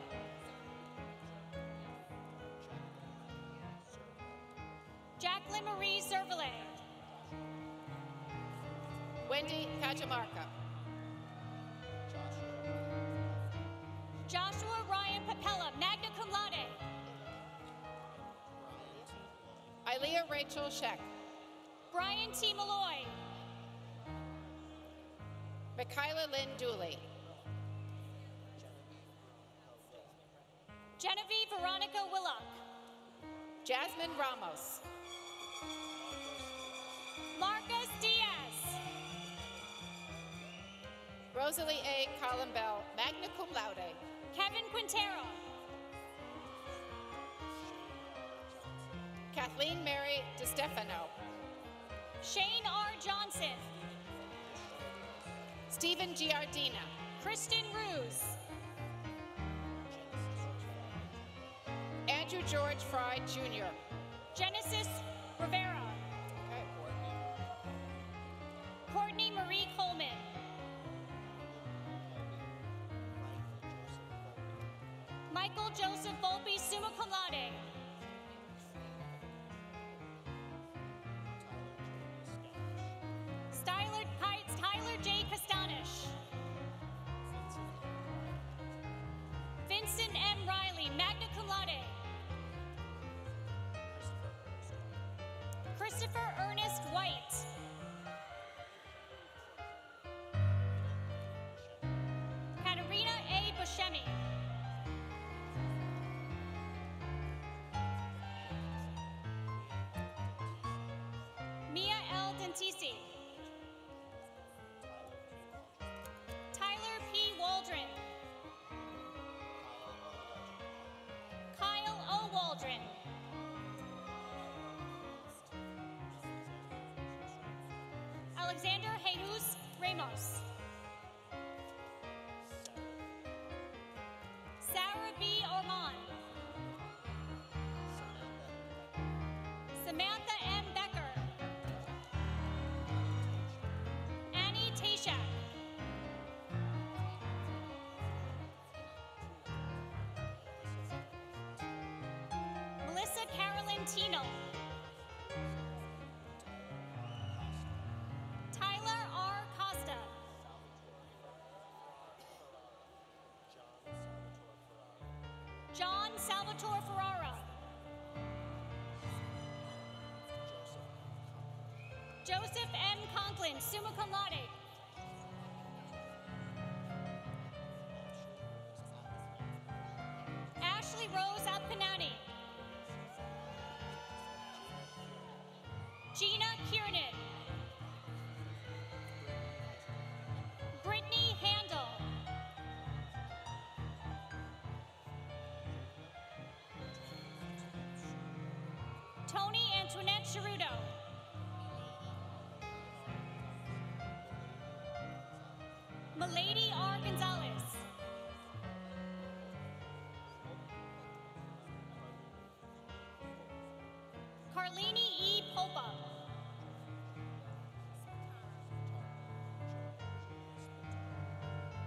Jacqueline Marie Zervale. Wendy Cajamarca. Joshua Ryan Papella, magna cum laude. Ilea Rachel Sheck. Brian T. Malloy. Michaela Lynn Dooley. Genevieve Veronica Willock. Jasmine Ramos. Marcus Diaz. Rosalie A. Columbell, magna cum laude. Kevin Quintero. Kathleen Mary DeStefano. Shane R. Johnson. Stephen Giardina. Kristen Ruse. Andrew George Fry Jr. Genesis Rivera. Courtney Marie Coleman. Michael Joseph Volpe, summa cum laude. Styler, Ki- Tyler J. Castanish. Magna cum laude. Christopher Ernest White. Katerina A. Buscemi. Mia L. Dentisi. Alexander Jesus Ramos. Sarah B. Ormond. Samantha M. Becker. Annie Tashak. Melissa Carolyn Tino. Salvatore Ferrara. Joseph M. Conklin, summa cum laude. Carlini E. Popa.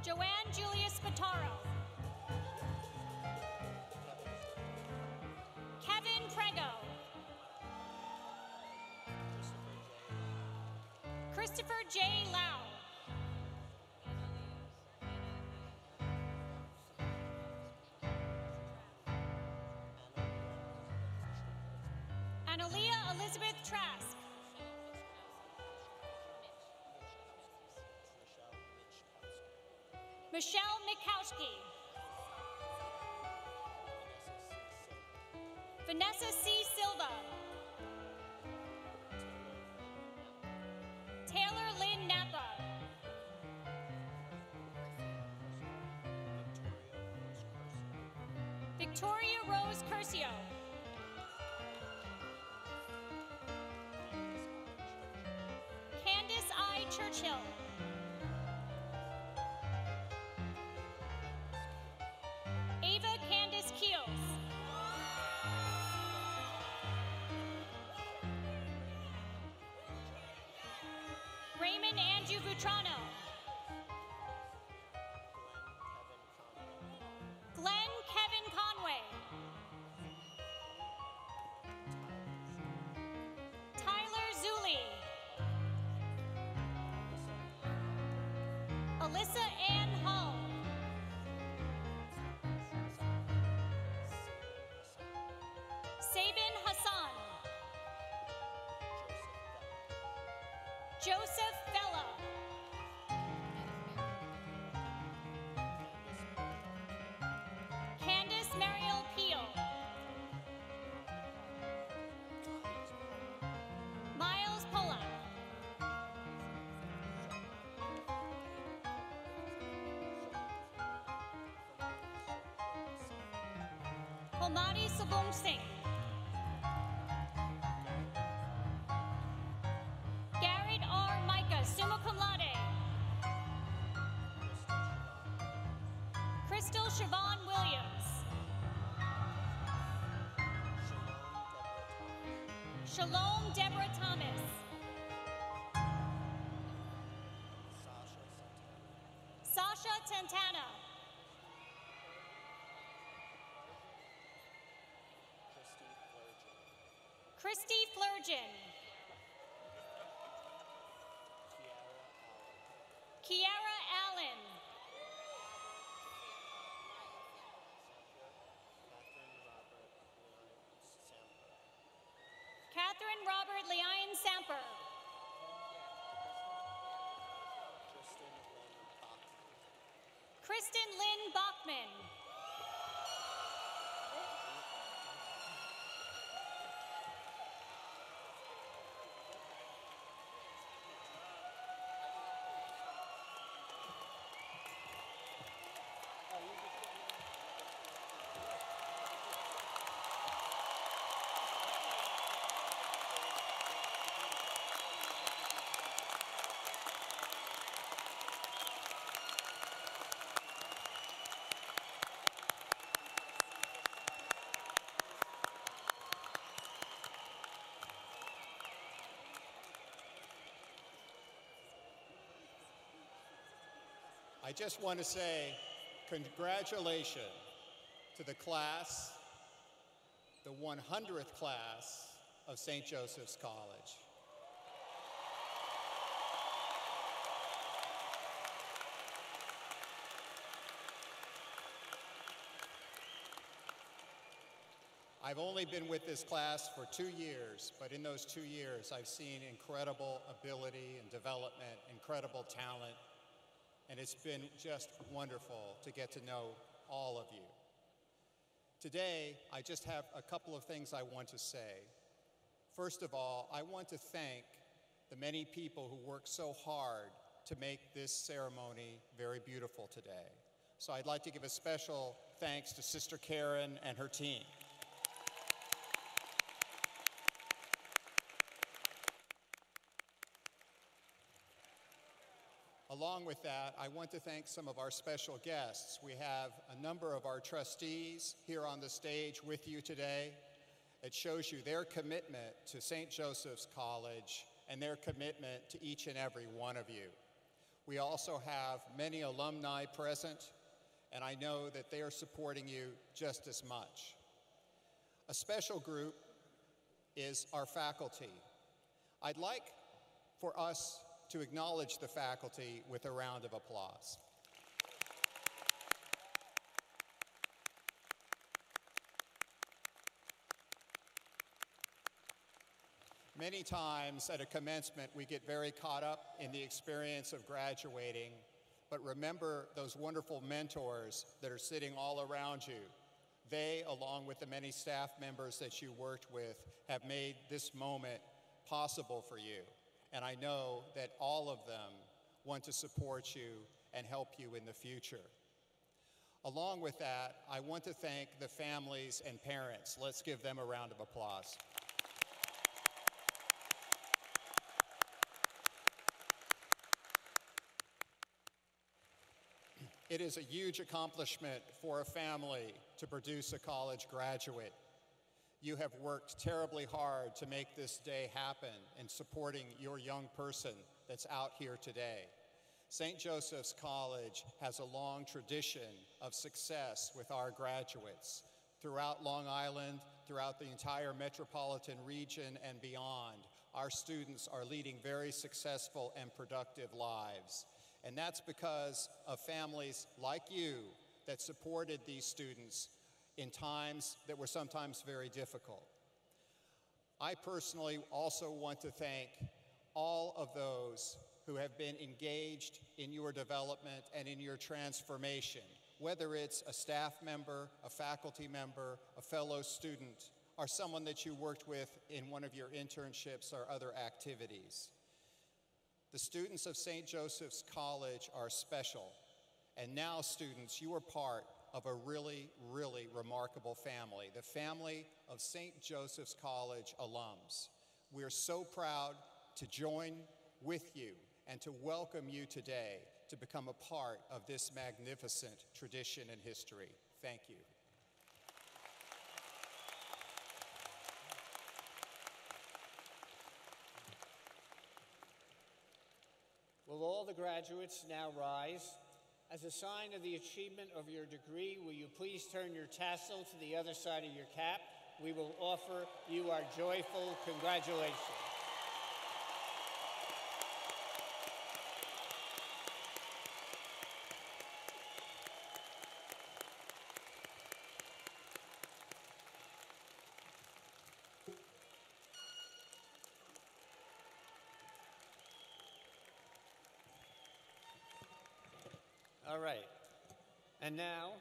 Joanne Julia Spataro. Kevin Prego. Christopher J. Lau. Michelle Mikowski. Vanessa C. Silva. Taylor Lynn Napa. Victoria Rose Curcio. Candace I. Churchill. Raymond Andrew Vutrano. Pomadi Sabung Singh. Garrett R. Micah, summa cum laude. Crystal Siobhan Williams. Shalom Deborah Thomas. Christy Flurgeon. Kiara Allen. Catherine Robert Leon Samper. Kristen Lynn Bachman. I just want to say congratulations to the class, the 100th class of St. Joseph's College. I've only been with this class for two years, but in those two years, I've seen incredible ability and development, incredible talent, and it's been just wonderful to get to know all of you. Today, I just have a couple of things I want to say. First of all, I want to thank the many people who worked so hard to make this ceremony very beautiful today. So I'd like to give a special thanks to Sister Karen and her team. Along with that, I want to thank some of our special guests. We have a number of our trustees here on the stage with you today. It shows you their commitment to St. Joseph's College and their commitment to each and every one of you. We also have many alumni present, and I know that they are supporting you just as much. A special group is our faculty. I'd like for us to acknowledge the faculty with a round of applause. Many times at a commencement, we get very caught up in the experience of graduating, but remember those wonderful mentors that are sitting all around you. They, along with the many staff members that you worked with, have made this moment possible for you. And I know that all of them want to support you and help you in the future. Along with that, I want to thank the families and parents. Let's give them a round of applause. It is a huge accomplishment for a family to produce a college graduate. You have worked terribly hard to make this day happen in supporting your young person that's out here today. St. Joseph's College has a long tradition of success with our graduates. Throughout Long Island, throughout the entire metropolitan region, and beyond, our students are leading very successful and productive lives. And that's because of families like you that supported these students in times that were sometimes very difficult. I personally also want to thank all of those who have been engaged in your development and in your transformation, whether it's a staff member, a faculty member, a fellow student, or someone that you worked with in one of your internships or other activities. The students of St. Joseph's College are special, and now, students, you are part of a really, really remarkable family, the family of St. Joseph's College alums. We're so proud to join with you and to welcome you today to become a part of this magnificent tradition and history. Thank you. Will all the graduates now rise? As a sign of the achievement of your degree, will you please turn your tassel to the other side of your cap? We will offer you our joyful congratulations. All right. And now,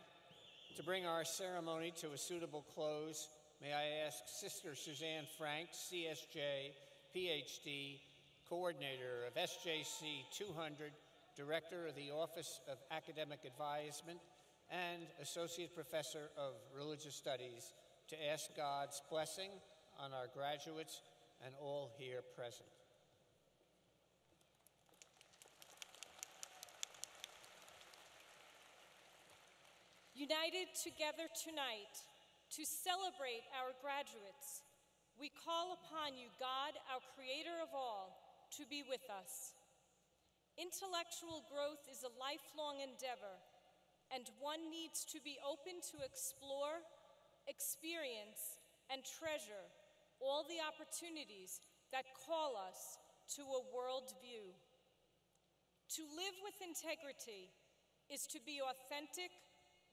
to bring our ceremony to a suitable close, may I ask Sister Suzanne Frank, CSJ, PhD, Coordinator of SJC 200, Director of the Office of Academic Advisement, and Associate Professor of Religious Studies, to ask God's blessing on our graduates and all here present. United together tonight to celebrate our graduates, we call upon you, God, our creator of all, to be with us. Intellectual growth is a lifelong endeavor, and one needs to be open to explore, experience, and treasure all the opportunities that call us to a world view. To live with integrity is to be authentic,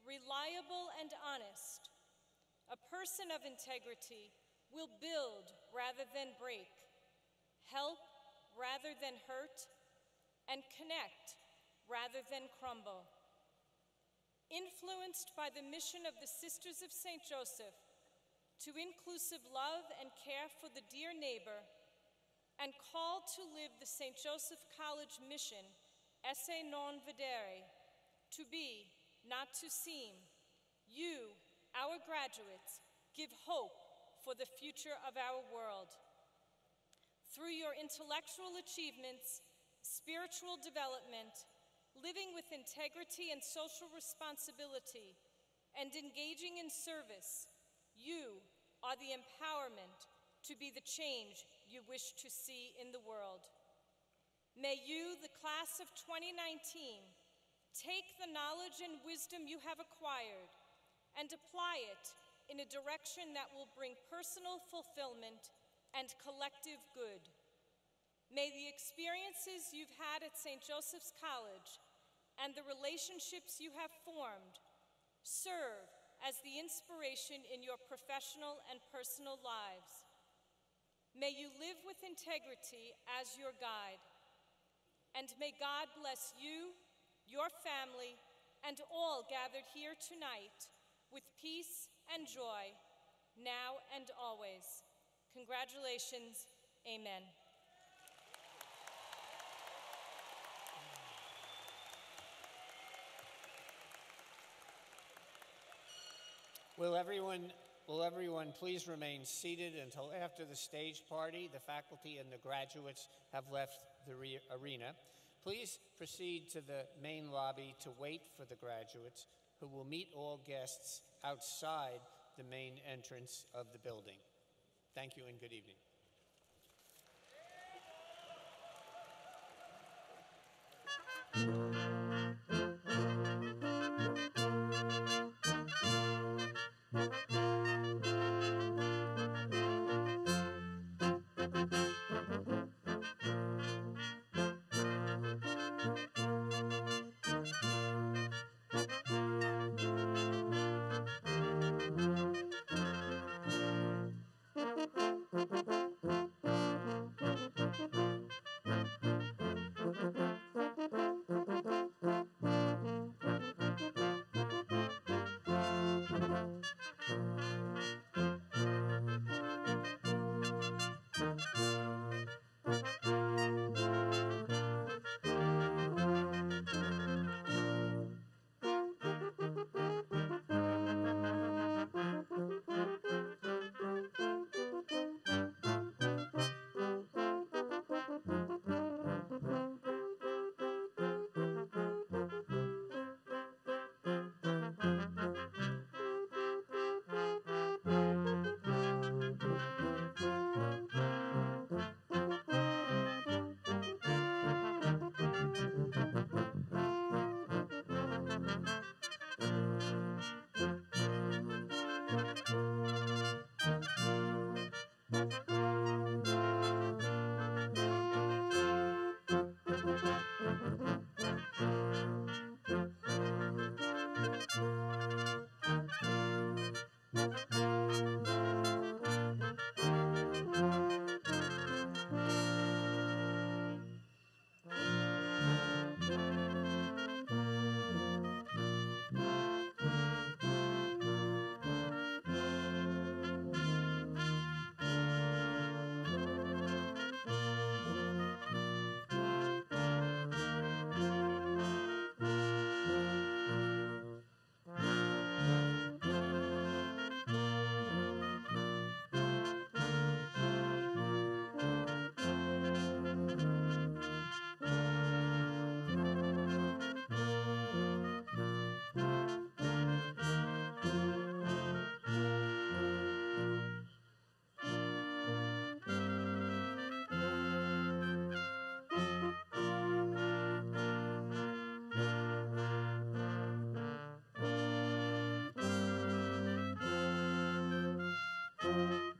reliable, and honest. A person of integrity will build rather than break, help rather than hurt, and connect rather than crumble. Influenced by the mission of the Sisters of St. Joseph to inclusive love and care for the dear neighbor, and called to live the St. Joseph College mission, esse non videri, to be, not to seem, you, our graduates, give hope for the future of our world. Through your intellectual achievements, spiritual development, living with integrity and social responsibility, and engaging in service, you are the empowerment to be the change you wish to see in the world. May you, the class of 2019, take the knowledge and wisdom you have acquired and apply it in a direction that will bring personal fulfillment and collective good. May the experiences you've had at St. Joseph's College and the relationships you have formed serve as the inspiration in your professional and personal lives. May you live with integrity as your guide. And may God bless you, your family, and all gathered here tonight with peace and joy, now and always. Congratulations. Amen. Will everyone, will everyone please remain seated until after the stage party, the faculty and the graduates have left the re- arena. Please proceed to the main lobby to wait for the graduates who will meet all guests outside the main entrance of the building. Thank you and good evening. Música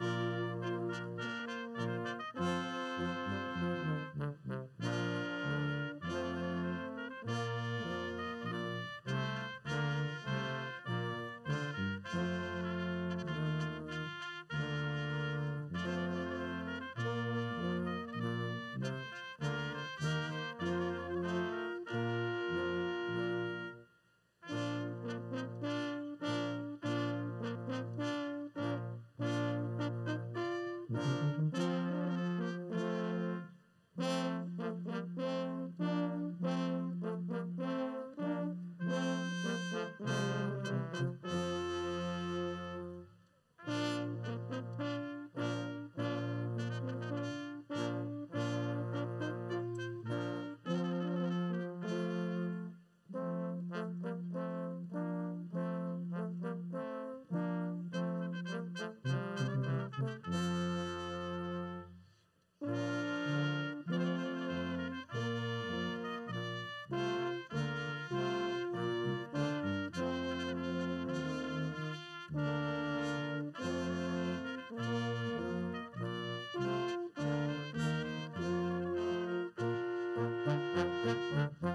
Mm-hmm.